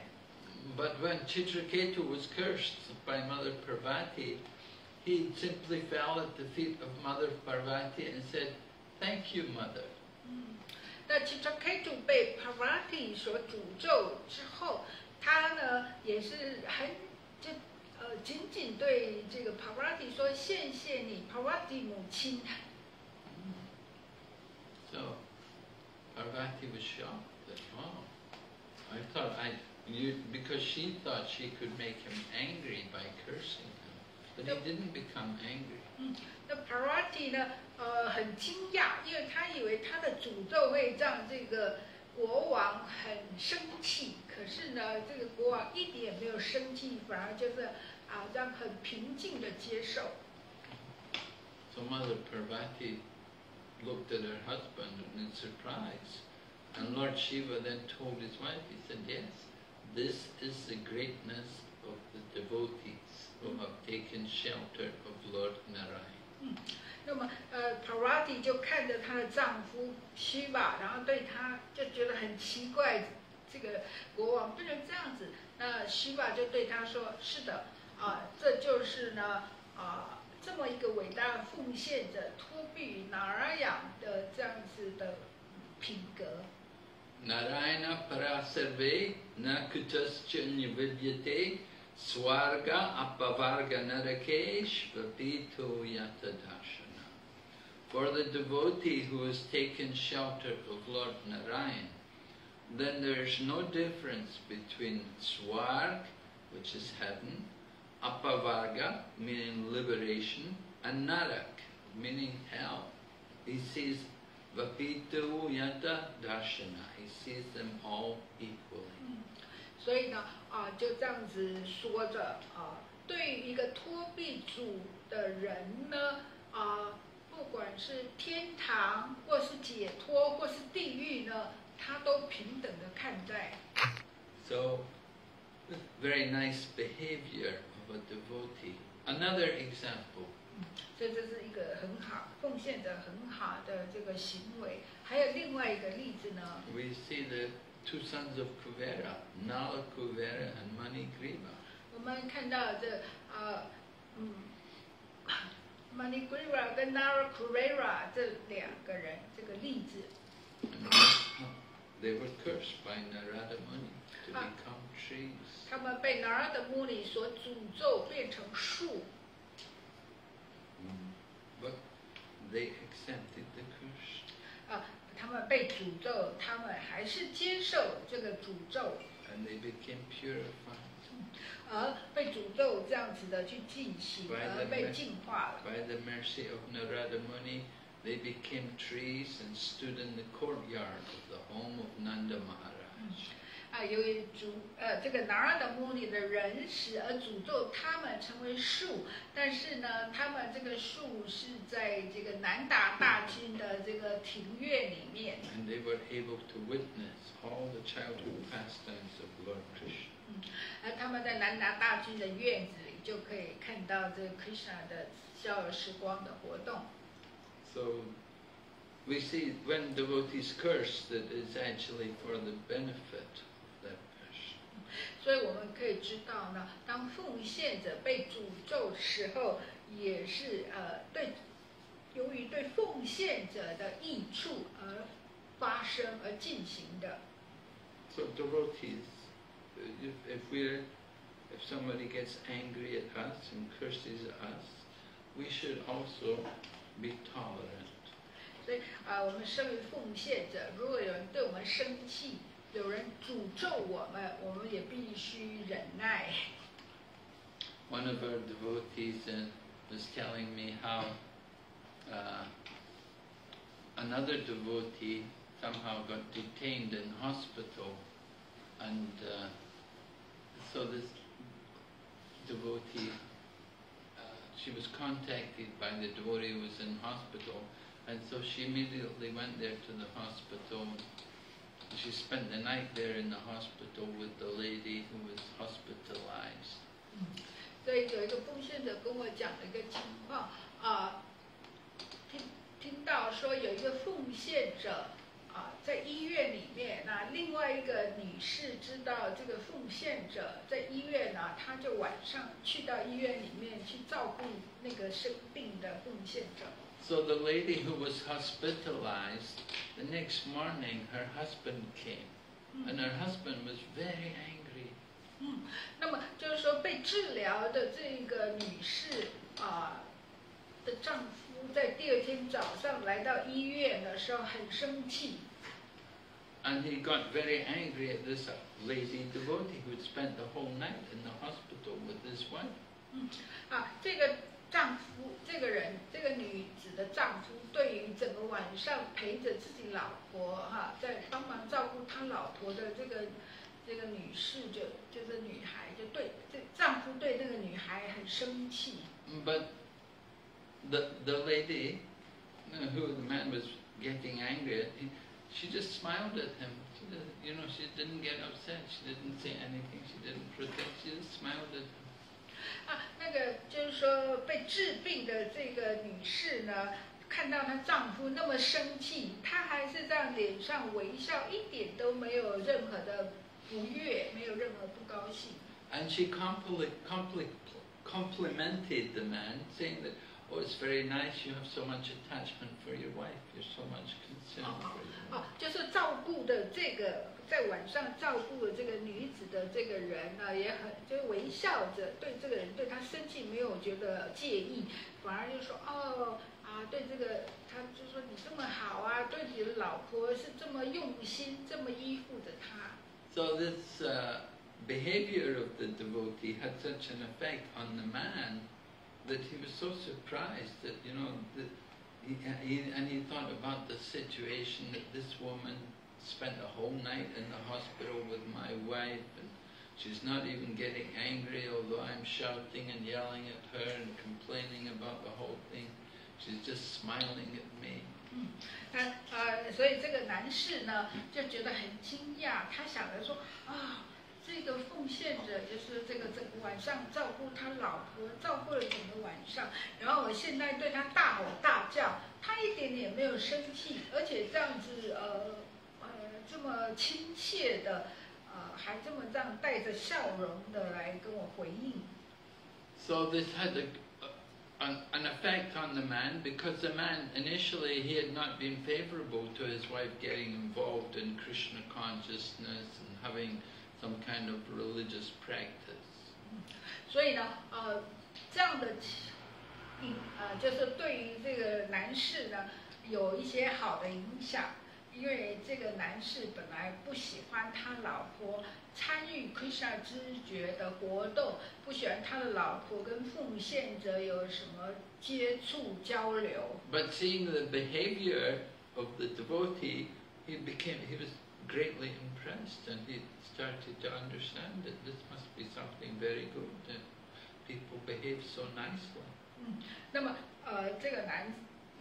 [SPEAKER 3] But when Chitraketu was cursed by Mother Parvati, he simply fell at the feet of Mother Parvati and said, Thank you, Mother.
[SPEAKER 1] 那其实 K 主被 Parvati 所诅咒之后，他呢也是很就呃仅仅对这个 Parvati 说谢谢你，Parvati 母亲。
[SPEAKER 3] So Parvati was shocked that, wow, I thought I, you, because she thought she could make him angry by cursing him. But he didn't become angry.
[SPEAKER 1] 那 Parvati 呢，呃，很惊讶，因为他以为他的诅咒会让这个国王很生气，可是呢，这个国王一点也没有生气，反而就是啊，这样很平静的接受。
[SPEAKER 3] So Mother Parvati looked at her husband in surprise. And Lord Shiva then told his wife, he said, yes, this is the greatness of the devotees who have taken shelter of Lord Narayan.
[SPEAKER 1] 那么，呃，Parvati 就看着她的丈夫 Shiva，然后对他就觉得很奇怪，这个国王不能这样子。那 Shiva 就对他说：“是的，啊、这就是呢，啊、 这么一个伟大的奉献者，托庇于哪儿养的这样子的品格。
[SPEAKER 3] Narayana parasarve na kutascha nividyate swarga apavarga narakesh vapito yata darshana. For the devotee who has taken shelter of Lord Narayan, then there is no difference between swarg, which is heaven, apavarga, meaning liberation, and narak, meaning hell. He sees Vapito yata darshana. He sees them all equally.
[SPEAKER 1] 所以呢，啊，就这样子说着啊，对于一个托庇主的人呢，啊，不管是天堂或是解脱或是地狱呢，他都平等的看待。
[SPEAKER 3] So, very nice behavior of a devotee. Another example.
[SPEAKER 1] 所以这是一个很好奉献的很好的这个行为。还有另外一个例子呢，
[SPEAKER 3] We see the two sons of Kuvera, Nala Kuvera and Mani Griva.
[SPEAKER 1] 我们看到这呃嗯 m a n i g r i v a 跟 Nara Kurera 这两个人这个例子，
[SPEAKER 3] And they were cursed by Narada Muni to
[SPEAKER 1] Ah.
[SPEAKER 3] become trees.
[SPEAKER 1] 他们被 Narada Muni 所诅咒变成树，
[SPEAKER 3] But they accepted the curse
[SPEAKER 1] 啊，他们被诅咒，他们还是接受这个诅咒，
[SPEAKER 3] and they became purified
[SPEAKER 1] 而被诅咒这样子的去进行，
[SPEAKER 3] By
[SPEAKER 1] 而
[SPEAKER 3] the
[SPEAKER 1] 被
[SPEAKER 3] mer-
[SPEAKER 1] 净化了。
[SPEAKER 3] by the mercy of Narada Muni. They became trees and stood in the courtyard of the home of Nanda Maharaj.
[SPEAKER 1] 啊，由于诅呃这个 Narada Muni 的人使而诅咒他们成为树，但是呢，他们这个树是在这个南达大军的这个庭院里面
[SPEAKER 3] ，And they were able to witness all the childhood pastimes of Lord Krishna.
[SPEAKER 1] 而他们在南达大军的院子里就可以看到这个 Krishna 的逍遥时光的活动。
[SPEAKER 3] So we see when devotees curse that it's actually for the benefit.
[SPEAKER 1] 所以我们可以知道呢，当奉献者被诅咒的时候，也是呃对，由于对奉献者的益处而发生而进行的。
[SPEAKER 3] So devotees, uh, if, if we're, if somebody gets angry at us and curses us, we should also be tolerant.
[SPEAKER 1] 所以啊、呃我们身为奉献者，如果有人对我们生气，有人诅咒我们，我们也必须忍耐。
[SPEAKER 3] One of our devotees uh, was telling me how uh, another devotee somehow got detained in hospital, and uh, so this devotee, uh, she was contacted by the devotee who was in hospital, and so she immediately went there to the hospital. She spent the night there in the hospital with the lady who was hospitalized.
[SPEAKER 1] 所以有一个奉献者跟我讲了一个情况啊、听听到说有一个奉献者啊、在医院里面，那另外一个女士知道这个奉献者在医院呢、她就晚上去到医院里面去照顾那个生病的奉献者。
[SPEAKER 3] So the lady who was hospitalized, the next morning her husband came, and her husband was very angry.
[SPEAKER 1] 嗯，那么就是说被治疗的这个女士啊、的丈夫，在第二天早上来到医院的时候很生气，
[SPEAKER 3] And he got very angry at this lady devotee who'd spent the whole night in the hospital with his wife.
[SPEAKER 1] 啊，这个 丈夫，这个人，这个女子的丈夫，对于整个晚上陪着自己老婆哈、在帮忙照顾他老婆的这个这个女士就，就是女孩，就对这丈夫对那个女孩很生气。
[SPEAKER 3] But the the lady who the man was getting angry at, she just smiled at him. She did, you know, she didn't get upset. She didn't say anything. She didn't protest. She just smiled at him.
[SPEAKER 1] 啊，那个就是说被治病的这个女士呢，看到她丈夫那么生气，她还是这样脸上微笑，一点都没有任何的不悦，没有任何不高兴。
[SPEAKER 3] And she compli- compli- complimented the man, saying that, oh, it's very nice you have so much attachment for your wife. You're so much concerned for your
[SPEAKER 1] 哦就是照顾的这个在晚上照顾的这个女子的这个人呢，也很就微笑着对这个人对他生气没有觉得介意，反而就说哦啊，对这个他就说你这么好啊，对你的老婆是这么用心，这么依附着她。
[SPEAKER 3] So this uh, behavior of the devotee had such an effect on the man that he was so surprised that, you know, that he, he, and he thought about the situation that this woman spent a whole night in the hospital with my wife and She's not even getting angry, although I'm shouting and yelling at her and complaining about the whole thing. She's just smiling at me.
[SPEAKER 1] 那呃，所以这个男士呢就觉得很惊讶，他想着说啊，这个奉献者就是这个整个晚上照顾他老婆，照顾了整个晚上，然后我现在对他大吼大叫，他一点也没有生气，而且这样子呃这么亲切的，呃还这么这样带着笑容的来跟我回应。
[SPEAKER 3] So this had a, an, an effect on the man because the man initially he had not been favorable to his wife getting involved in Krishna consciousness and having some kind of religious practice.
[SPEAKER 1] 所以呢，呃，这样的影呃，就是对于这个男士呢，有一些好的影响，因为这个男士本来不喜欢他老婆参与 Krishna 知觉的活动，不喜欢他的老婆跟奉献者有什么接触交流。
[SPEAKER 3] But seeing the behavior of the devotee, he became he was greatly impressed and he started to understand that this must be something very good that people behave so nicely.
[SPEAKER 1] 嗯，那么呃，这个男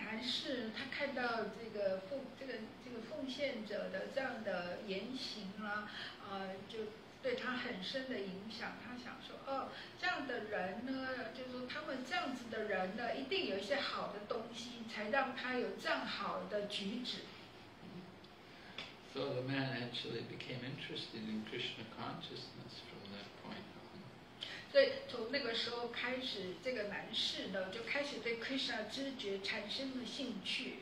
[SPEAKER 1] 男士他看到这个奉这个这个奉献者的这样的言行啦、呃，就对他很深的影响。他想说，哦，这样的人呢，就是说他们这样子的人呢，一定有一些好的东西，才让他有这样好的举止。
[SPEAKER 3] So the man actually became interested in Krishna consciousness
[SPEAKER 1] 所以从那个时候开始，这个男士呢，就开始对 Krishna 知觉产生了兴趣。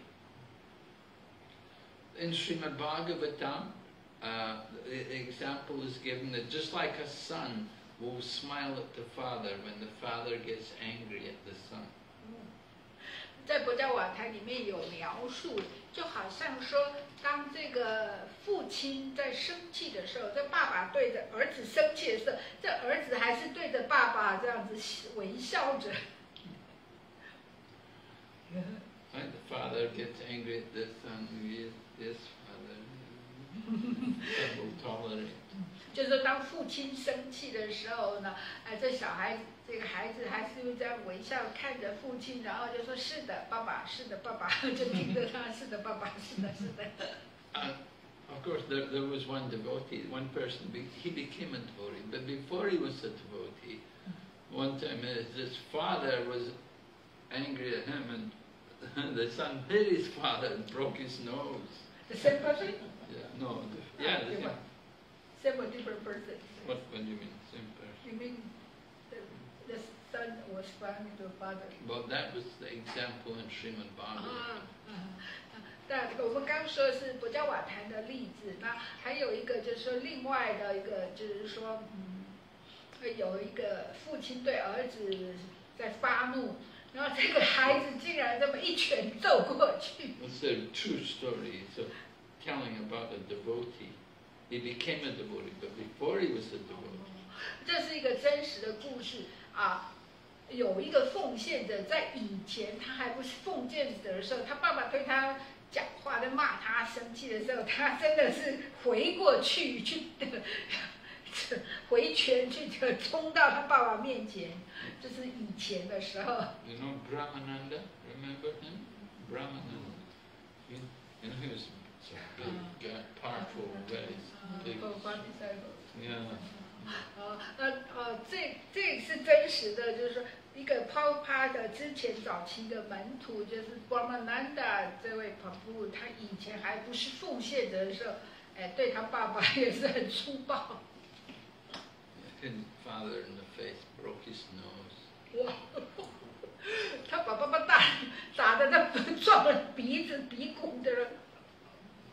[SPEAKER 3] In Srimad Bhagavatam, uh, the the example is given that just like a son will smile at the father when the father gets angry at the son.
[SPEAKER 1] 在国家瓦台里面有描述，就好像说，当这个父亲在生气的时候，这爸爸对着儿子生气的时候，这儿子还是对着爸爸这样子微笑着。
[SPEAKER 3] Son will tolerate.
[SPEAKER 1] 就是说，当父亲生气的时候呢，哎，这小孩子，这个孩子还是会这样微笑看着父亲，然后就说：“是的，爸爸，是的，爸爸。”就听着他：“是的，爸爸，是的，是的。
[SPEAKER 3] And of course, there, there was one devotee, one person, be- he became a devotee, but before he was a devotee, one time his, his father was angry at him and the son hit his father and broke his nose.
[SPEAKER 1] The same person?
[SPEAKER 3] Yeah, no, the, yeah, the same.
[SPEAKER 1] Same or different person?
[SPEAKER 3] What, what do you mean, same person?
[SPEAKER 1] You mean the, the son was funny to the father?
[SPEAKER 3] Well, that was the example in Srimad
[SPEAKER 1] 啊
[SPEAKER 3] Bhagavatam.
[SPEAKER 1] 啊！那我们刚刚说的是博加瓦坛的例子，那还有一个就是说另外的一个就是说，嗯，会有一个父亲对儿子在发怒，然后这个孩子竟然这么一拳揍过去。
[SPEAKER 3] It's a true story. It's a telling about a devotee. He became a devotee, but before he was a devotee,
[SPEAKER 1] 这是一个真实的故事啊。有一个奉献者在以前他还不是奉献者的时候，他爸爸对他讲话在骂他、生气的时候，他真的是回过去去回拳去冲到他爸爸面前，这是以前的时候。
[SPEAKER 3] you know Brahmananda? Remember him? Brahmananda. You know he was so big, uh, powerful, very big.
[SPEAKER 1] 哦帮你再说
[SPEAKER 3] Yeah.
[SPEAKER 1] 呃呃呃，这这是真实的，就是说一个抛趴的之前早期的门徒，就是 Brahmananda 这位跑步，他以前还不是奉献的时候，哎，对他爸爸也是很粗暴。
[SPEAKER 3] His father in the face, broke his nose.
[SPEAKER 1] 哇，他把爸爸打打的他撞了鼻子鼻骨的了，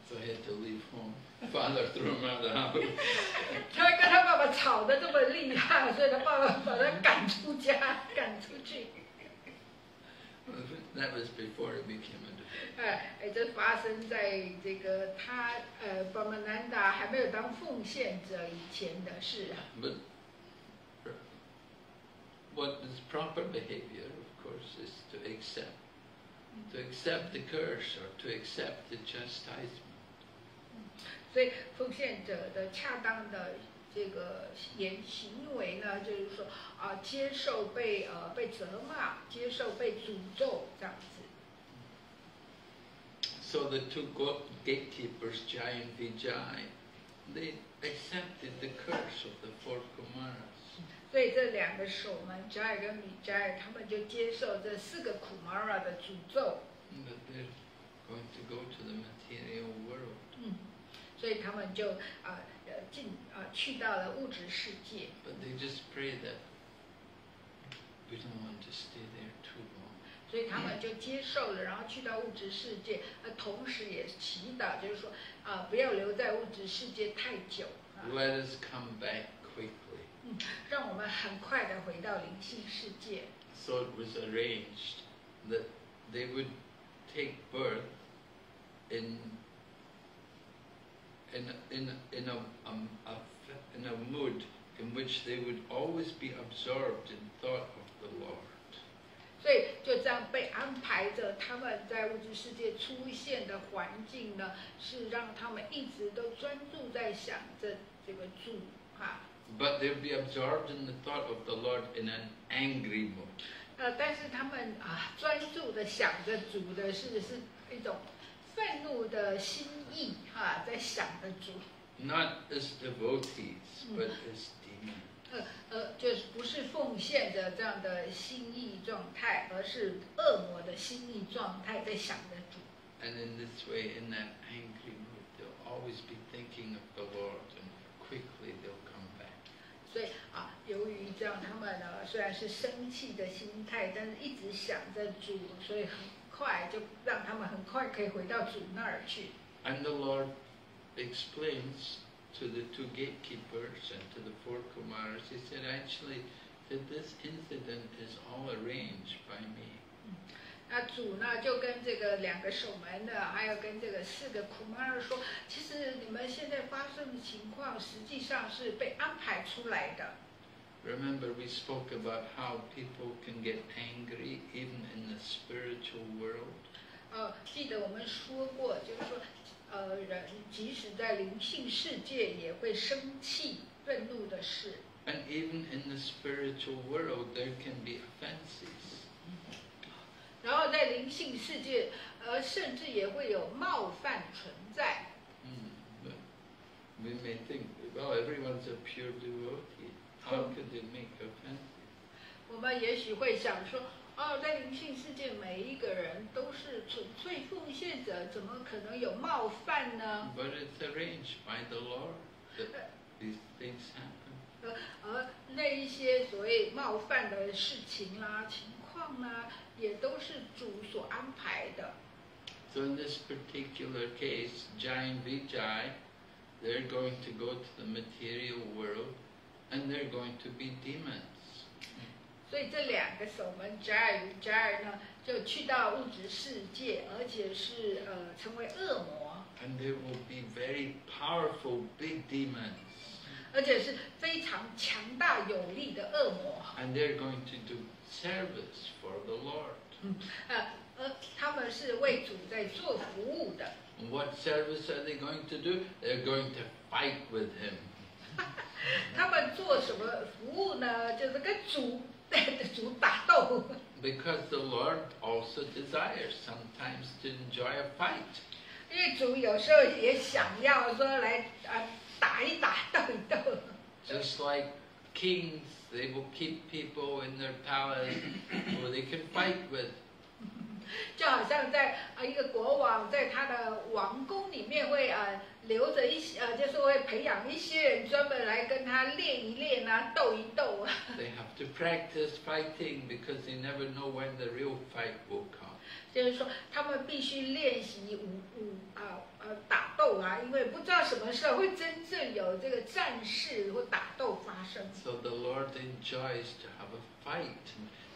[SPEAKER 3] So he had to leave home. Father threw him out of the house.
[SPEAKER 1] 他跟他爸爸吵得这么厉害，所以他爸爸把他赶出家，赶出去。
[SPEAKER 3] That was before he became a devotee.
[SPEAKER 1] 哎，哎，这发生在这个他呃，巴曼南达还没有当奉献者以前的事啊。
[SPEAKER 3] But what is proper behavior, of course, is to accept. To accept the curse or to accept the chastisement.
[SPEAKER 1] 所以奉献者的恰当的这个言行为呢，就是说啊、接受被呃被责骂，接受被诅咒这样子。
[SPEAKER 3] So the two gatekeepers, Jai and Vijay, they accepted the curse of the four Kumaras.
[SPEAKER 1] 所以这两个守门 Jai 跟米 Jai，他们就接受这四个 Kumara 的诅咒
[SPEAKER 3] ，That they're going to go to the material world.
[SPEAKER 1] 嗯，所以他们就啊呃进啊、去到了物质世界。
[SPEAKER 3] But they just pray that we don't want to stay there too long.
[SPEAKER 1] 所以他们就接受了，然后去到物质世界，呃，同时也祈祷，就是说啊、不要留在物质世界太久啊
[SPEAKER 3] ，Let us come back quickly.
[SPEAKER 1] 嗯让我们很快的回到灵性世界。
[SPEAKER 3] So it was arranged that they would take birth in in in in a, um, a in a mood in which they would always be absorbed in thought of the Lord.
[SPEAKER 1] 所以就这样被安排着，他们在物质世界出现的环境呢，是让他们一直都专注在想着这个主哈。
[SPEAKER 3] But they'd be absorbed in the thought of the Lord in an angry mood.
[SPEAKER 1] 呃，但是他们啊，专注的想着主的是是一种 愤怒的心意哈，在想着主。
[SPEAKER 3] Not as devotees, but as demons.
[SPEAKER 1] 呃呃，就是不是奉献的这样的心意状态，而是恶魔的心意状态在想着主。
[SPEAKER 3] And in this way, in that angry mood, they'll always be thinking of the Lord and quickly they'll come back.
[SPEAKER 1] 所以啊，由于这样，他们呢虽然是生气的心态，但是一直想着主，所以很快就让他们很快可以回到主那儿去。
[SPEAKER 3] And the Lord explains to the two gatekeepers and to the four Kumaras, He said, actually, that this incident is all arranged by me.
[SPEAKER 1] 那主呢就跟这个两个守门的，还有跟这个四个苦妈儿说，其实你们现在发生的情况，实际上是被安排出来的。
[SPEAKER 3] Remember, we spoke about how people can get angry even in the spiritual world.
[SPEAKER 1] 呃，记得我们说过，就是说，呃，人即使在灵性世界也会生气、愤怒的事。
[SPEAKER 3] And even in the spiritual world, there can be offenses.
[SPEAKER 1] 然后在灵性世界，呃，甚至也会有冒犯存在。
[SPEAKER 3] Mm, but we may think, well, everyone's a pure devotee. How could they make offenses?
[SPEAKER 1] 我们也许会想说，哦，在灵性世界，每一个人都是纯粹奉献者，怎么可能有冒犯呢
[SPEAKER 3] ？But it's arranged by the Lord that these things happen.
[SPEAKER 1] 呃，而那一些所谓冒犯的事情啦、情况啦，也都是主所安排的。
[SPEAKER 3] So in this particular case, Jai and Vijay, they're going to go to the material world and they're going to be demons.
[SPEAKER 1] 所以这两个守门加尔与加尔呢，就去到物质世界，而且是呃成为恶魔，
[SPEAKER 3] And they will be very powerful, big demons.
[SPEAKER 1] 而且是非常强大有力的恶魔。
[SPEAKER 3] And they're going to do service for the Lord.
[SPEAKER 1] 呃，而他们是为主在做服务的。
[SPEAKER 3] And what service are they going to do? They're going to fight with him.
[SPEAKER 1] 他们做什么服务呢？就是跟主主打斗。
[SPEAKER 3] Because the Lord also desires sometimes to enjoy a fight.
[SPEAKER 1] 因为主有时候也想要说来啊打一打斗一斗，
[SPEAKER 3] Just like kings, they will keep people in their palace who they can fight with.
[SPEAKER 1] 就好像在啊一个国王在他的王宫里面会啊留着一些呃就是会培养一些人专门来跟他练一练啊斗一斗啊
[SPEAKER 3] ，They have to practice fighting because they never know when the real fight will come.
[SPEAKER 1] 就是说他们必须练习武武啊呃打斗啊，因为不知道什么时候会真正有这个战事或打斗发生。
[SPEAKER 3] So the Lord enjoys to have a fight.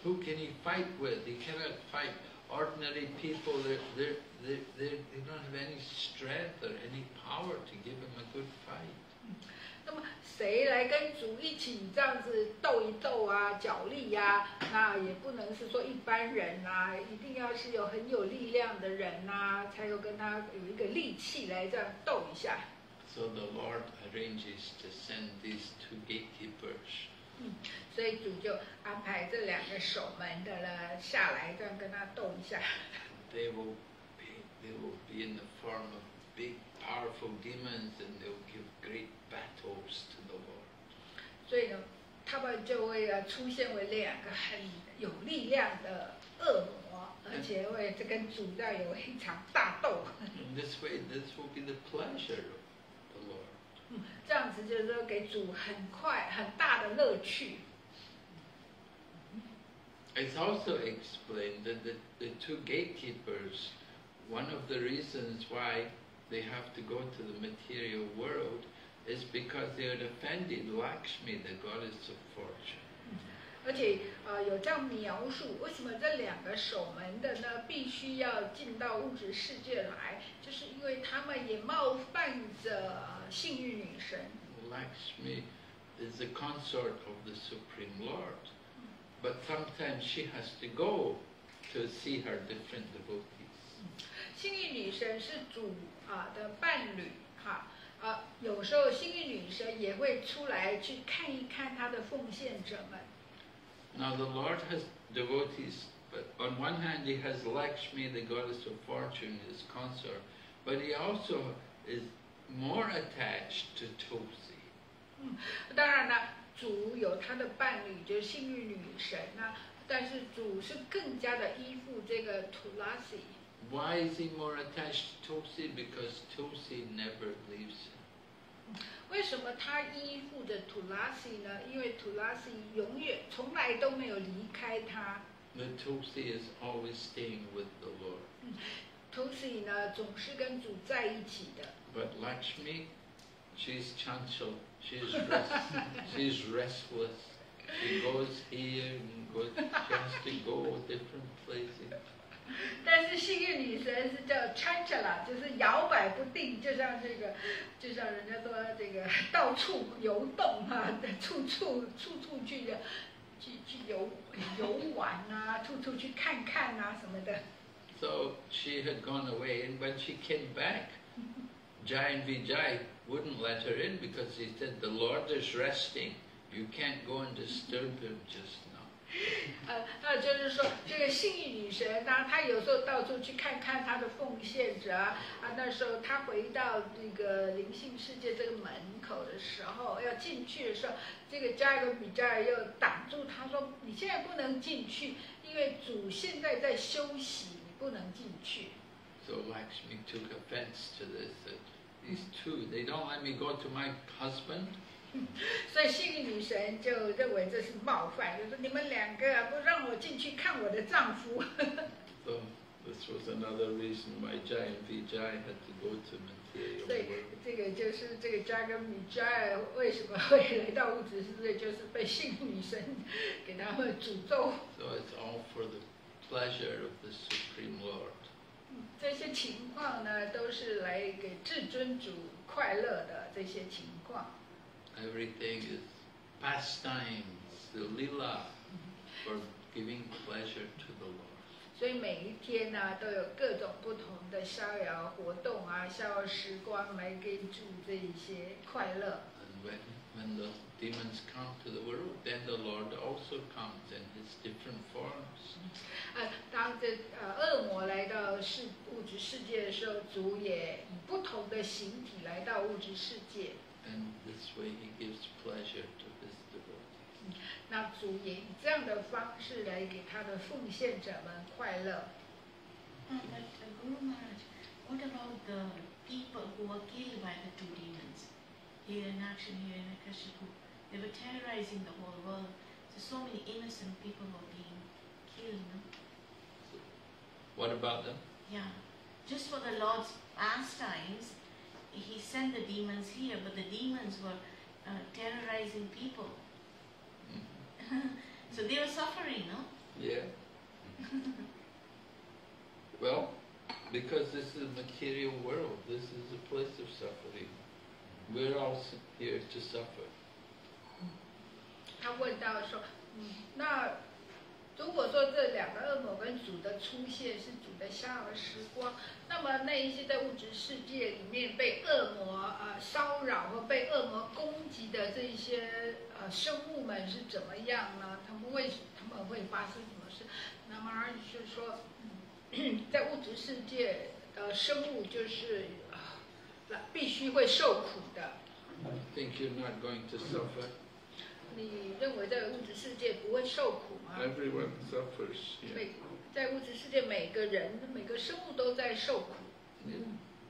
[SPEAKER 3] Who can he fight with? He cannot fight ordinary people. They're, they're, they're, they're, they don't have any strength or any power to give him a good fight.
[SPEAKER 1] 那么谁来跟主一起这样子斗一斗啊、角力呀、那也不能是说一般人呐、一定要是有很有力量的人呐、才有跟他有一个力气来这样斗一下。
[SPEAKER 3] So the Lord arranges to send these two gatekeepers
[SPEAKER 1] 所以主就安排这两个守门的呢下来，这样跟他斗一下。
[SPEAKER 3] they will be they will be in the form of big powerful demons and they'll give great battles to the Lord.
[SPEAKER 1] 所以呢，他们就会呃出现为两个很有力量的恶魔，而且会这跟主要有一场大斗。
[SPEAKER 3] This way this will be the pleasure of the Lord.
[SPEAKER 1] 这样子就是说给主很快很大的乐趣。
[SPEAKER 3] It's also explained that the, the two gatekeepers, one of the reasons why they have to go to the material world is because they had offended Lakshmi, the goddess of fortune.
[SPEAKER 1] 而且呃有这样描述，为什么这两个守门的呢必须要进到物质世界来，就是因为他们也冒犯着呃幸运女神。
[SPEAKER 3] Lakshmi is the consort of the Supreme Lord, but sometimes she has to go to see her different devotees.
[SPEAKER 1] 幸运女神是主啊的伴侣哈啊，有时候幸运女神也会出来去看一看她的奉献者们。
[SPEAKER 3] Now the Lord has devotees, but on one hand he has Lakshmi, the goddess of fortune, his consort, but he also is more attached to Tulsi.
[SPEAKER 1] 当然了， 主有他的伴侣就是幸运女神呐、但是主是更加的依附这个 Tulasi。
[SPEAKER 3] Why is he more attached to Tulsi? Because Tulsi never leaves him.
[SPEAKER 1] 为什么他依附着 Tulasi 呢？因为 Tulasi 永远从来都没有离开他。
[SPEAKER 3] The Tulsi is always staying with the Lord.
[SPEAKER 1] Tulsi 呢总是跟主在一起的。
[SPEAKER 3] But Lakshmi, she's chanchal. She's rest, she's restless. She goes here and goes. She has to go different places.
[SPEAKER 1] 但是幸运女神是叫 Chanchala，就是摇摆不定，就像这个，就像人家说这个到处游动啊，处处处处去的，去去游游玩啊，处处去看看啊什么的。
[SPEAKER 3] So she had gone away, and when she came back, Jai and Vijay wouldn't let her in because he said, The Lord is resting. You can't go and disturb him just now.
[SPEAKER 1] 呃，那就是说，这个幸运女神，当她有时候到处去看看她的奉献者啊，啊，那时候她回到那个灵性世界这个门口的时候，要进去的时候，这个加个比加尔又挡住她说：“你现在不能进去，因为主现在在休息，你不能进去。
[SPEAKER 3] So Lakshmi took offense to this. That these two, they don't let me go to my husband.
[SPEAKER 1] ”所以幸运女神就认为这是冒犯，就说你们两个不让我进去看我的丈夫。
[SPEAKER 3] So this was another reason why Jai and Vijay had to go to material
[SPEAKER 1] 所以
[SPEAKER 3] world.
[SPEAKER 1] 这个就是这个加跟米加尔为什么会来到物质世界，就是被幸运女神给他们诅咒。
[SPEAKER 3] So it's all for the pleasure of the Supreme Lord.
[SPEAKER 1] 这些情况呢，都是来给至尊主快乐的这些情况。
[SPEAKER 3] Everything is pastimes, the lila, for giving pleasure to the Lord.
[SPEAKER 1] 所以每一天呢，都有各种不同的逍遥活动啊，逍遥时光来给主这一些快乐。
[SPEAKER 3] And when, when the demons come to the world, then the Lord also comes in his different forms.
[SPEAKER 1] 呃，当这呃恶魔来到世物质世界的时候，主也以不同的形体来到物质世界。
[SPEAKER 3] And this way he gives pleasure to his devotees.
[SPEAKER 1] 那主也以这样的方式来给他的奉献者们快乐。
[SPEAKER 4] Uh, but uh, Guru Maharaj, what about the people who were killed by the two demons? Hiranyakshi in Hiranyakashipu. They were terrorizing the whole world. So, so many innocent people were being killed, no?
[SPEAKER 3] What about them?
[SPEAKER 4] Yeah. Just for the Lord's pastimes, he sent the demons here, but the demons were uh, terrorizing people. so they were suffering, no?
[SPEAKER 3] Yeah. well, because this is a material world, this is a place of suffering. We're all s- here to suffer.
[SPEAKER 1] 他问到说，嗯，那如果说这两个恶魔跟主的出现是主的夏尔时光，那么那一些在物质世界里面被恶魔呃骚扰或被恶魔攻击的这一些呃生物们是怎么样呢？他们为他们会发生什么事？那么而是说，在物质世界的生物就是必须会受苦的。
[SPEAKER 3] Think you're not going to suffer?
[SPEAKER 1] 你认为在物质世界不会受苦吗
[SPEAKER 3] ？Everyone suffers.
[SPEAKER 1] 每在物质世界，每个人每个生物都在受苦。
[SPEAKER 3] Yeah.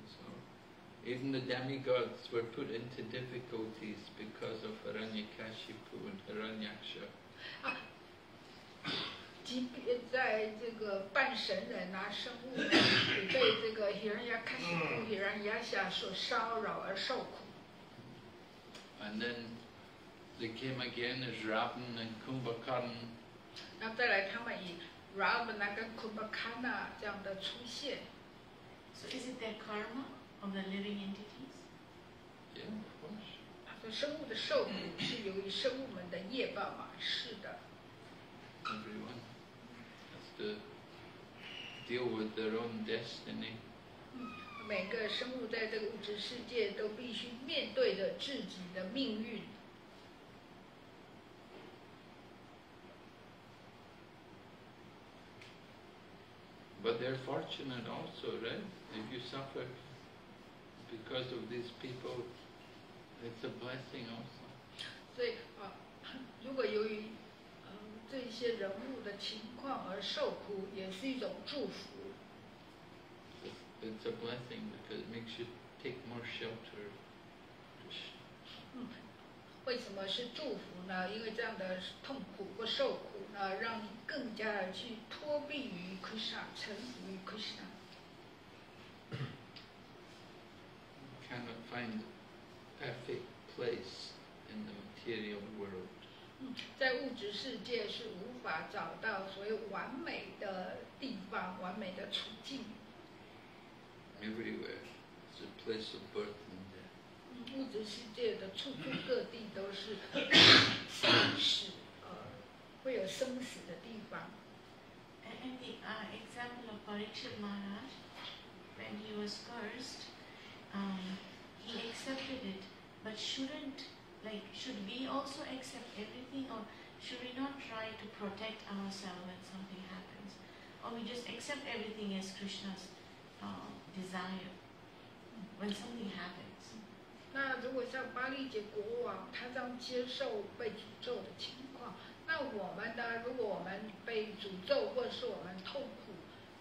[SPEAKER 3] So, even the demigods were put into difficulties because of Hiranyakashipu and Hiranyaksha.
[SPEAKER 1] 即便在这个半神人啊、生物呢，也被这个希人亚卡西布、希人亚夏所骚扰而受苦。
[SPEAKER 3] And then they came again as Ravan and Kumbhakarna.
[SPEAKER 1] 那再来，他们以 Ravana 跟 Kumbhakana 这样的出现
[SPEAKER 4] ，So is it their karma of the living entities?
[SPEAKER 3] Yeah, of course.
[SPEAKER 1] 这生物的受苦是由于生物们的业报嘛？是的
[SPEAKER 3] ，Everyone to deal with their own destiny.
[SPEAKER 1] 每个生物在这个物质世界都必须面对着自己的命运。
[SPEAKER 3] But they're fortunate also, right? If you suffer because of these people, it's a blessing also.
[SPEAKER 1] 所以啊，如果由于嗯 这些人物的情况而受苦，也是一种祝福。
[SPEAKER 3] It's, a blessing because it makes you take more shelter.
[SPEAKER 1] 嗯为什么是祝福呢？因为这样的痛苦或受苦呢，让你更加的去脱避于 Krishna，臣服于 Krishna。
[SPEAKER 3] Cannot find perfect place in the material world.
[SPEAKER 1] 嗯，在物质世界是无法找到所谓完美的地方、完美的处境。
[SPEAKER 3] Everywhere is a place of birth and death.
[SPEAKER 1] 嗯，物质世界的处处各地都是生死，呃，会有生死的地方。
[SPEAKER 4] And, and the uh, example of Parikshit Maharaj, when he was cursed, um, he accepted it, but shouldn't, like, should we also accept everything, or should we not try to protect ourselves when something happens? Or we just accept everything as Krishna's uh, desire when something happens?
[SPEAKER 1] 那如果像巴利杰国王，他这样接受被诅咒的情况，那我们呢？如果我们被诅咒，或者是我们痛苦，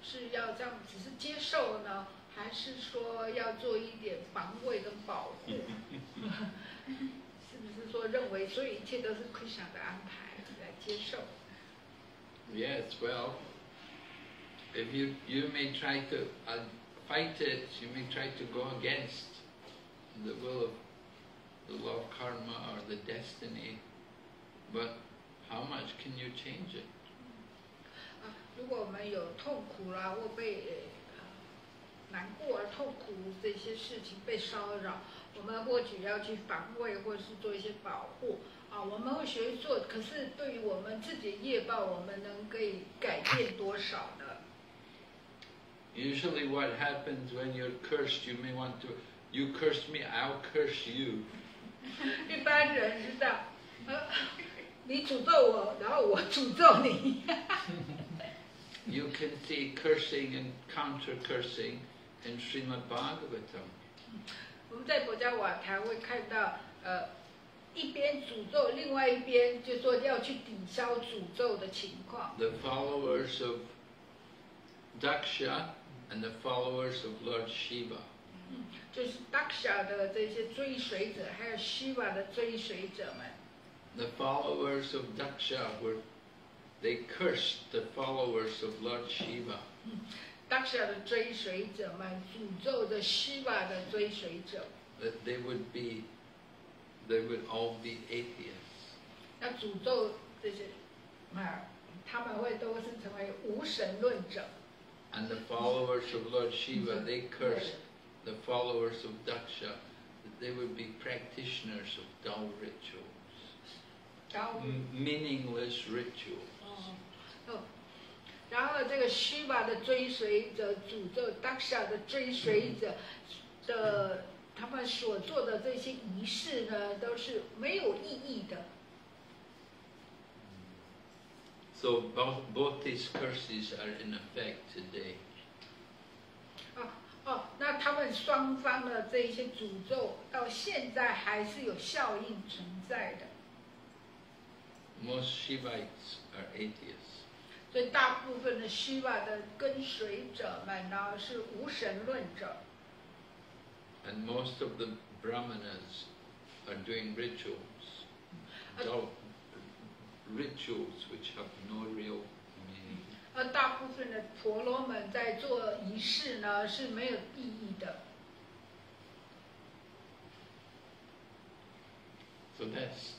[SPEAKER 1] 是要这样只是接受呢，还是说要做一点防卫跟保护？是不是说认为所有一切都是 Krishna 的安排来接受
[SPEAKER 3] ？Yes, well, if you you may try to uh, fight it, you may try to go against the will of the law of karma or the destiny, but how much can you change it?
[SPEAKER 1] 啊，如果我们有痛苦啦，或被呃难过而痛苦这些事情被骚扰，我们或许要去防卫，或是做一些保护啊，我们会学做。可是对于我们自己的业报，我们能可以改变多少呢
[SPEAKER 3] ？Usually, what happens when you're cursed, you may want to. You cursed me, I'll curse you.
[SPEAKER 1] 一般人是这样，呃，你诅咒我，然后我诅咒你。
[SPEAKER 3] You can see cursing and counter cursing in Srimad Bhagavatam.
[SPEAKER 1] 我们在国家瓦台会看到，呃，一边诅咒，另外一边就说要去抵消诅咒的情况。
[SPEAKER 3] The followers of Daksha and the followers of Lord Shiva.
[SPEAKER 1] 就是 Daksha 的这些追随者，还有 Shiva 的追随者们。
[SPEAKER 3] The followers of Daksha were, they cursed the followers of Lord Shiva.
[SPEAKER 1] Daksha 的追随者们诅咒着 Shiva 的追随者，
[SPEAKER 3] That they would be, they would all be atheists.
[SPEAKER 1] 那诅咒这些啊，他们会都是成为无神论者。
[SPEAKER 3] And the followers of Lord Shiva, they cursed the followers of Daksha, that they would be practitioners of dull rituals,
[SPEAKER 1] 然后，
[SPEAKER 3] m- meaningless rituals.
[SPEAKER 1] 哦，哦，然后这个 Shiva 的追随者、诅咒 Daksha 的追随者的，他们所做的这些仪式呢，都是没有意义的。
[SPEAKER 3] So both, both these curses are in effect today.
[SPEAKER 1] 啊哦，那他们双方的这一些诅咒到现在还是有效应存在的
[SPEAKER 3] ，Most Shivites are atheists.
[SPEAKER 1] 所以大部分的 Shiva 的跟随者们呢是无神论者，
[SPEAKER 3] And most of the brahmanas are doing rituals.
[SPEAKER 1] Uh,
[SPEAKER 3] Dull rituals which have no real meaning.
[SPEAKER 1] 而大部分的婆罗门在做仪式呢是没有意义的。
[SPEAKER 3] So that's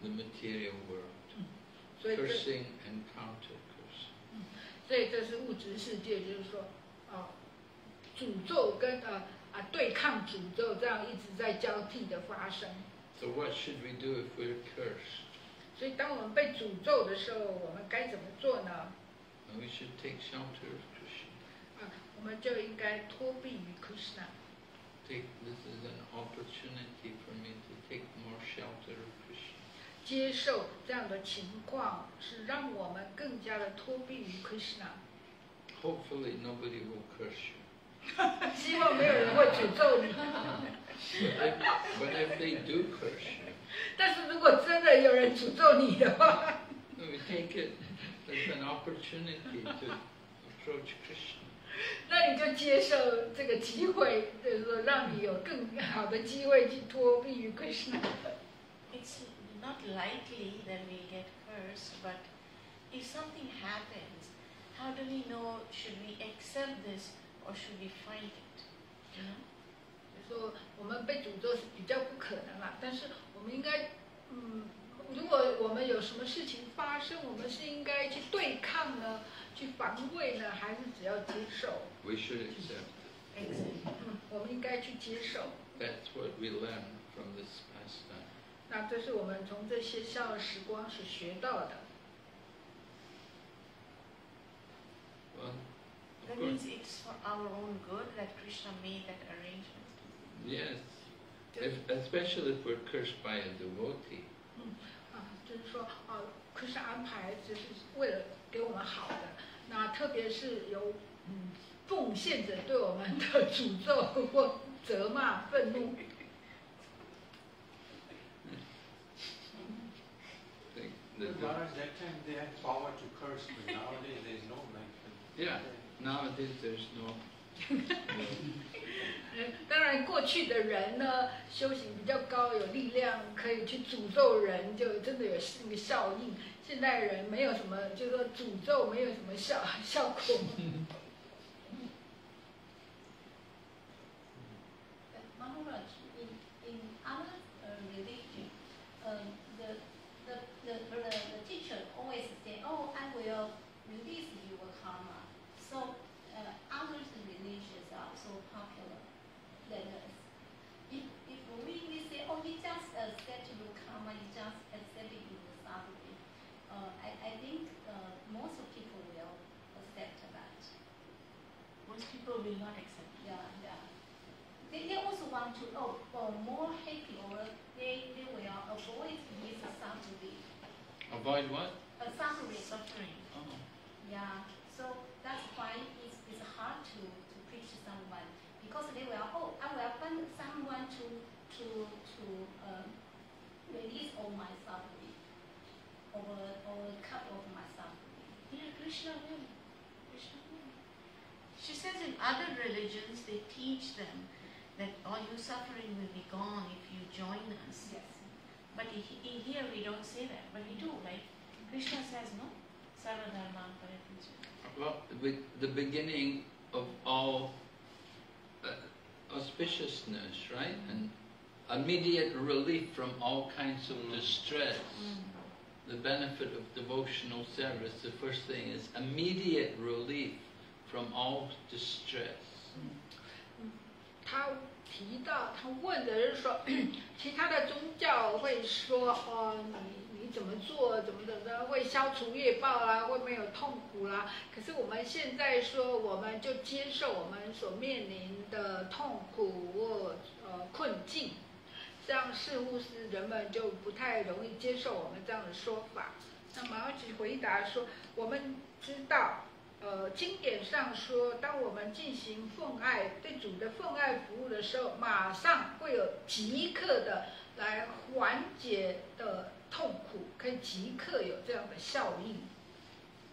[SPEAKER 3] the material world.
[SPEAKER 1] 所以这
[SPEAKER 3] Cursing and counter cursing.
[SPEAKER 1] 所以这是物质世界，就是说，啊，诅咒跟呃啊对抗诅咒这样一直在交替的发生。
[SPEAKER 3] So what should we do if we're cursed?
[SPEAKER 1] 所以当我们被诅咒的时候，我们该怎么做呢
[SPEAKER 3] ？We should take shelter of Krishna.
[SPEAKER 1] 啊，我们就应该托庇于 Krishna。
[SPEAKER 3] Take this is an opportunity for me to take more shelter of.
[SPEAKER 1] 接受这样的情况，是让我们更加的脱避于 Krishna。
[SPEAKER 3] Hopefully nobody will curse you.
[SPEAKER 1] 希望没有人会诅咒你。
[SPEAKER 3] But if, they do curse you,
[SPEAKER 1] 但是如果真的有人诅咒你的话
[SPEAKER 3] ，we take it as an opportunity to approach Krishna.
[SPEAKER 1] 那你就接受这个机会，就是说让你有更好的机会去脱避于 Krishna。
[SPEAKER 4] It's not likely that we get cursed, but if something happens, how do we know should we accept this or should we fight it? You know?
[SPEAKER 1] 就说我们被诅咒是比较不可能啦，但是我们应该，嗯，如果我们有什么事情发生，我们是应该去对抗呢，去防卫呢，还是只要接受？
[SPEAKER 3] We should accept it.
[SPEAKER 4] Exactly.
[SPEAKER 1] 嗯，我们应该去接受。
[SPEAKER 3] That's what we learn from this pastime.
[SPEAKER 1] 那这是我们从这些笑的时光所学到的。
[SPEAKER 3] Well,
[SPEAKER 4] That means it's for our own good that Krishna made that arrangement.
[SPEAKER 3] yes. If, especially if we're cursed by a devotee.
[SPEAKER 1] 啊，就是说，啊，可是安排就是为了给我们好的。那特别是有嗯奉献者对我们的诅咒或责骂、愤怒，
[SPEAKER 2] nowadays
[SPEAKER 3] there's no.
[SPEAKER 1] 当然，过去的人呢，修行比较高，有力量，可以去诅咒人，就真的有那个效应。现代人没有什么，就是说诅咒没有什么效效果。
[SPEAKER 5] Will
[SPEAKER 4] not accept.
[SPEAKER 5] Yeah, yeah. They, they also want to, oh, oh more happy or they, they will avoid this suffering.
[SPEAKER 3] Avoid what?
[SPEAKER 5] Uh, suffering.
[SPEAKER 4] Suffering.
[SPEAKER 3] Oh.
[SPEAKER 5] Yeah. So that's why it's, it's hard to, to preach to someone because they will, oh, I will find someone to, to, to um, release all my suffering or, or cut off my suffering.
[SPEAKER 4] Yeah, Krishna will. Krishna will. She says in other religions they teach them that all your suffering will be gone if you join us.
[SPEAKER 5] Yes.
[SPEAKER 4] But i- i- here we don't say that, but we do, right? Krishna says no. Sarvadharma Paripujya.
[SPEAKER 3] Well, the, the beginning of all uh, auspiciousness, right? And immediate relief from all kinds of distress. The benefit of devotional service, the first thing is immediate relief from all distress.
[SPEAKER 1] 他提到，他问的是说，其他的宗教会说，哦，你你怎么做，怎么怎么的，会消除业报啦，会没有痛苦啦。可是我们现在说，我们就接受我们所面临的痛苦或呃困境，这样似乎是人们就不太容易接受我们这样的说法。那马尔奇回答说，我们知道。呃，经典上说，当我们进行奉爱对主的奉爱服务的时候，马上会有即刻的来缓解的痛苦，可以即刻有这样的效应。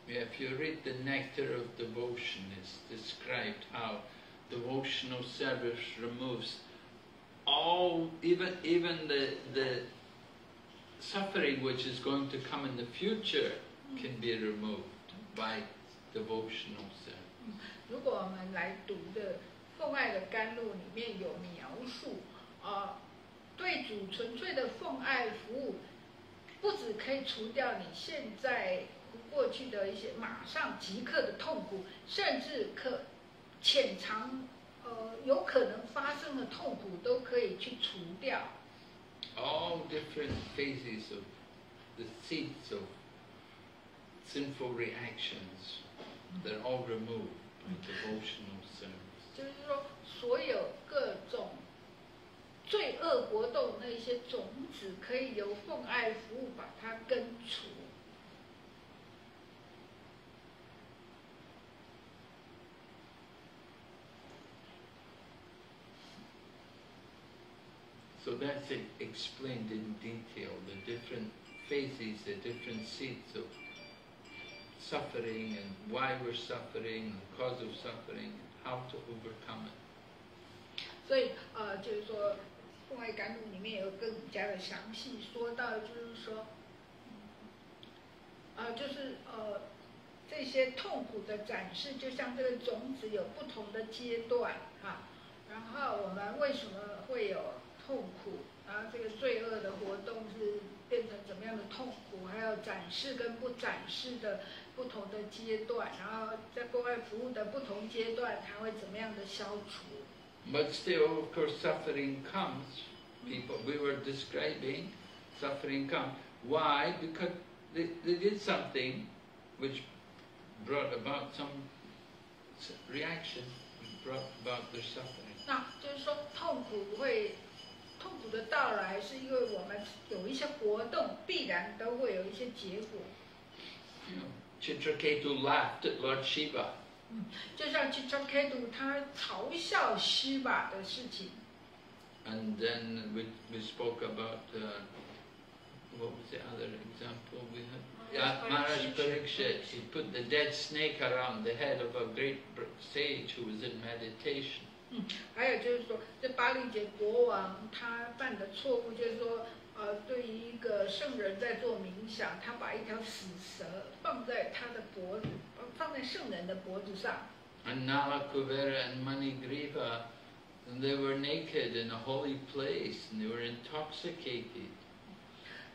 [SPEAKER 3] If you read the nectar of devotion, it's described how devotional service removes all, even even the the suffering which is going to come in the future can be removed by devotional service.
[SPEAKER 1] 如果我们来读的奉爱的甘露里面有描述，啊，对主纯粹的奉爱服务，不止可以除掉你现在过去的一些马上即刻的痛苦，甚至可潜藏呃有可能发生的痛苦都可以去除掉。
[SPEAKER 3] All different phases of the seeds of sinful reactions. They're all removed by devotional service.
[SPEAKER 1] 就是说，所有各种罪恶活动那些种子，可以由奉爱服务把它根除。
[SPEAKER 3] So that's it, explained in detail, the different phases, the different seeds of suffering and why we're suffering, the cause of suffering, how to overcome it.
[SPEAKER 1] 所以呃，就是说，《奉爱甘露》里面有更加的详细说到，就是说，呃，就是呃，这些痛苦的展示，就像这个种子有不同的阶段哈。然后我们为什么会有痛苦？然后这个罪恶的活动是变成怎么样的痛苦？还有展示跟不展示的。不同的阶段，然后在国外服务的不同阶段，它会怎么样的消除
[SPEAKER 3] ？But still, of course, suffering comes. People we were describing, suffering comes. Why? Because they they did something, which brought about some reaction, brought about their suffering.
[SPEAKER 1] 那就是说，痛苦会痛苦的到来，是因为我们有一些活动，必然都会有一些结果。
[SPEAKER 3] Chitraketu laughed at Lord Shiva.
[SPEAKER 1] 嗯就像 Chitraketu 他嘲笑 Shiva 的事情。
[SPEAKER 3] And then we we spoke about uh, what was the other example we had? Yeah, Maharaj Parikshit. He put the dead snake around the head of a great sage who was in meditation.
[SPEAKER 1] 嗯，还有就是说，这巴利杰国王他犯的错误就是说。呃，对于一个圣人在做冥想，他把一条死蛇放在他的脖子，放在圣人的脖子上。
[SPEAKER 3] And Nala Kuvera and Manigriva, they were naked in a holy place, and they were intoxicated.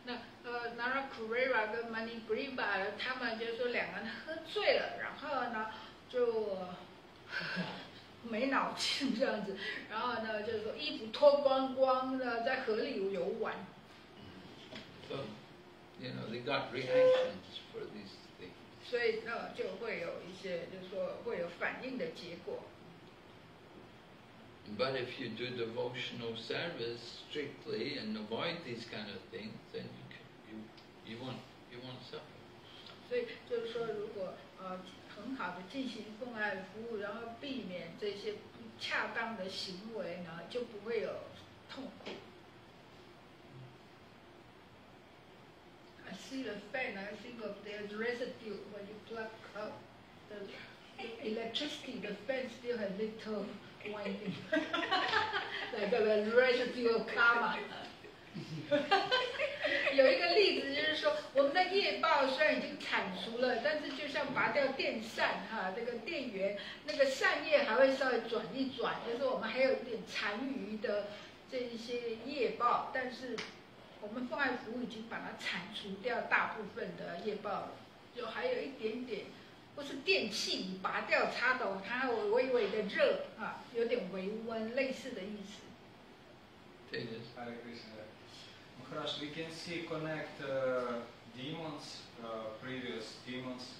[SPEAKER 1] 那呃，Nala Kuvera 跟 Manigriva 他们就是说两个人喝醉了，然后呢就没脑筋这样子，然后呢就是说衣服脱光光的在河里游玩。
[SPEAKER 3] So, you know, they got reactions for these things.
[SPEAKER 1] 所以那，就会有一些，就是说会有反应的结果。
[SPEAKER 3] But if you do devotional service strictly and avoid these kind of things, then you can, you you won't you won't suffer.
[SPEAKER 1] 所以就是说，如果呃很好的进行奉爱服务，然后避免这些不恰当的行为呢，就不会有痛苦。I see the fan, I think of there's residue when you plug up the electricity, the fan still has little winding, like a residue of karma. 有一个例子就是说，我们的业报虽然已经铲除了，但是就像拔掉电扇哈，这个电源那个扇叶还会稍微转一转，就是我们还有一点残余的这一些业报，但是我们奉爱服务已经把它铲除掉大部分的业报了，就还有一点点，不是电器拔掉插头，它还有微微的热啊，有点微温类似的意思。
[SPEAKER 3] 对的。
[SPEAKER 6] We can see connect uh, demons, uh, previous demons,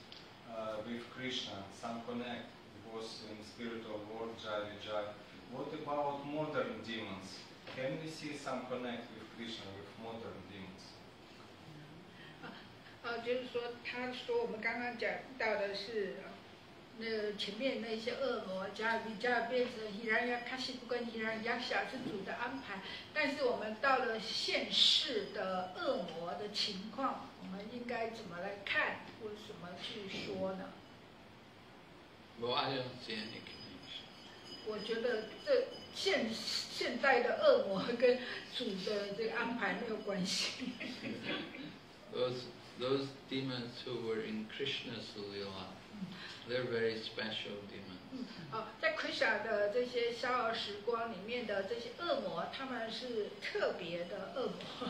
[SPEAKER 6] uh, with Krishna. Some connect was in spiritual world, Jai Vijay. What about modern demons? Can we see some connect with Krishna, with modern demons?
[SPEAKER 1] Uh, uh, 啊，就是说，他说我们刚刚讲到的是那前面那些恶魔加比加变成希然亚卡西布跟希然亚夏是主的安排，但是我们到了现世的恶魔的情况，我们应该怎么来看，或怎么去说呢
[SPEAKER 3] ？Well, I don't see any connection.
[SPEAKER 1] 我觉得这现现在的恶魔跟主的这个安排没有关系。
[SPEAKER 3] Those those demons who were in Krishna's lila, they're very special demons.
[SPEAKER 1] 哦，在 Krishna 的这些逍遥时光里面的这些恶魔，他们是特别的恶魔。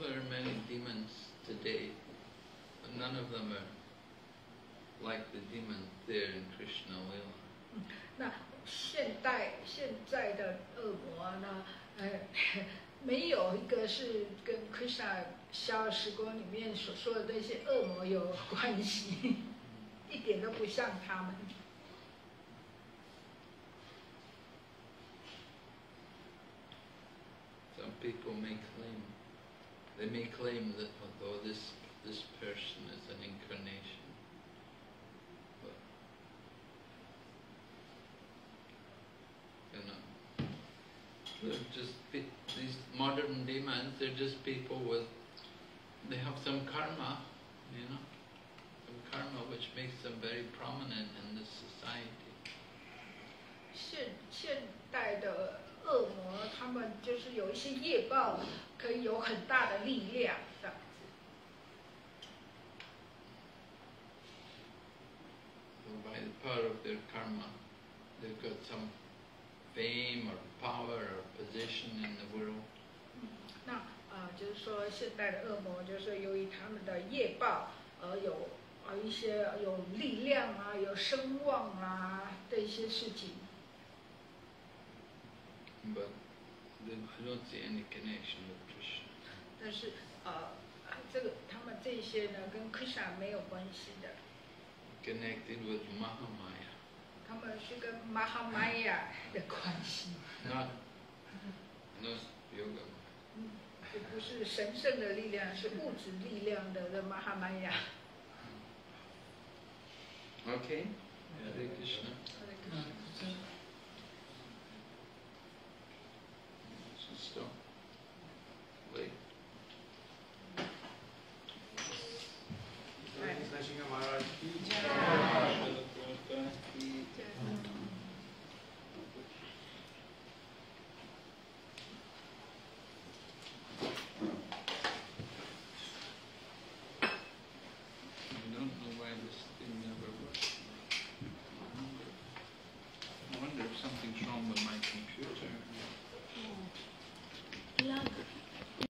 [SPEAKER 3] There are many demons today, but none of them are like the demons there in Krishna lila.
[SPEAKER 1] 那现代现在的恶魔呢，呃，没有一个是跟 Krishna 逍遥时光里面所说的那些恶魔有关系，一点都不像他们。
[SPEAKER 3] Some people may claim, they may claim that although this this person is an incarnation, but you know, they're just pe- these modern demons. They're just people with they have some karma, you know, some Karma which makes them very prominent in this society.
[SPEAKER 1] 现现代的恶魔，他们就是有一些业报，可以有很大的力量，这样子。
[SPEAKER 3] So by the power of their karma, they've got some fame or power or position in the world.
[SPEAKER 1] 那啊、呃就是说现代的恶魔，就是由于他们的业报而有呃一些有力量啊、有声望啊的一些事情。
[SPEAKER 3] But they, I don't see any connection with Krishna.
[SPEAKER 1] 但是呃，这个他们这些呢，跟 Krishna 没有关系的
[SPEAKER 3] ，Connected with Mahamaya.
[SPEAKER 1] 他们是跟 Mahamaya 的关系
[SPEAKER 3] ，Not, not yoga.
[SPEAKER 1] 这不是神圣的力量，是物质力量的的 Mahamaya。
[SPEAKER 3] Okay. Hare Krishna. Hare
[SPEAKER 2] Krishna. Hare Krishna.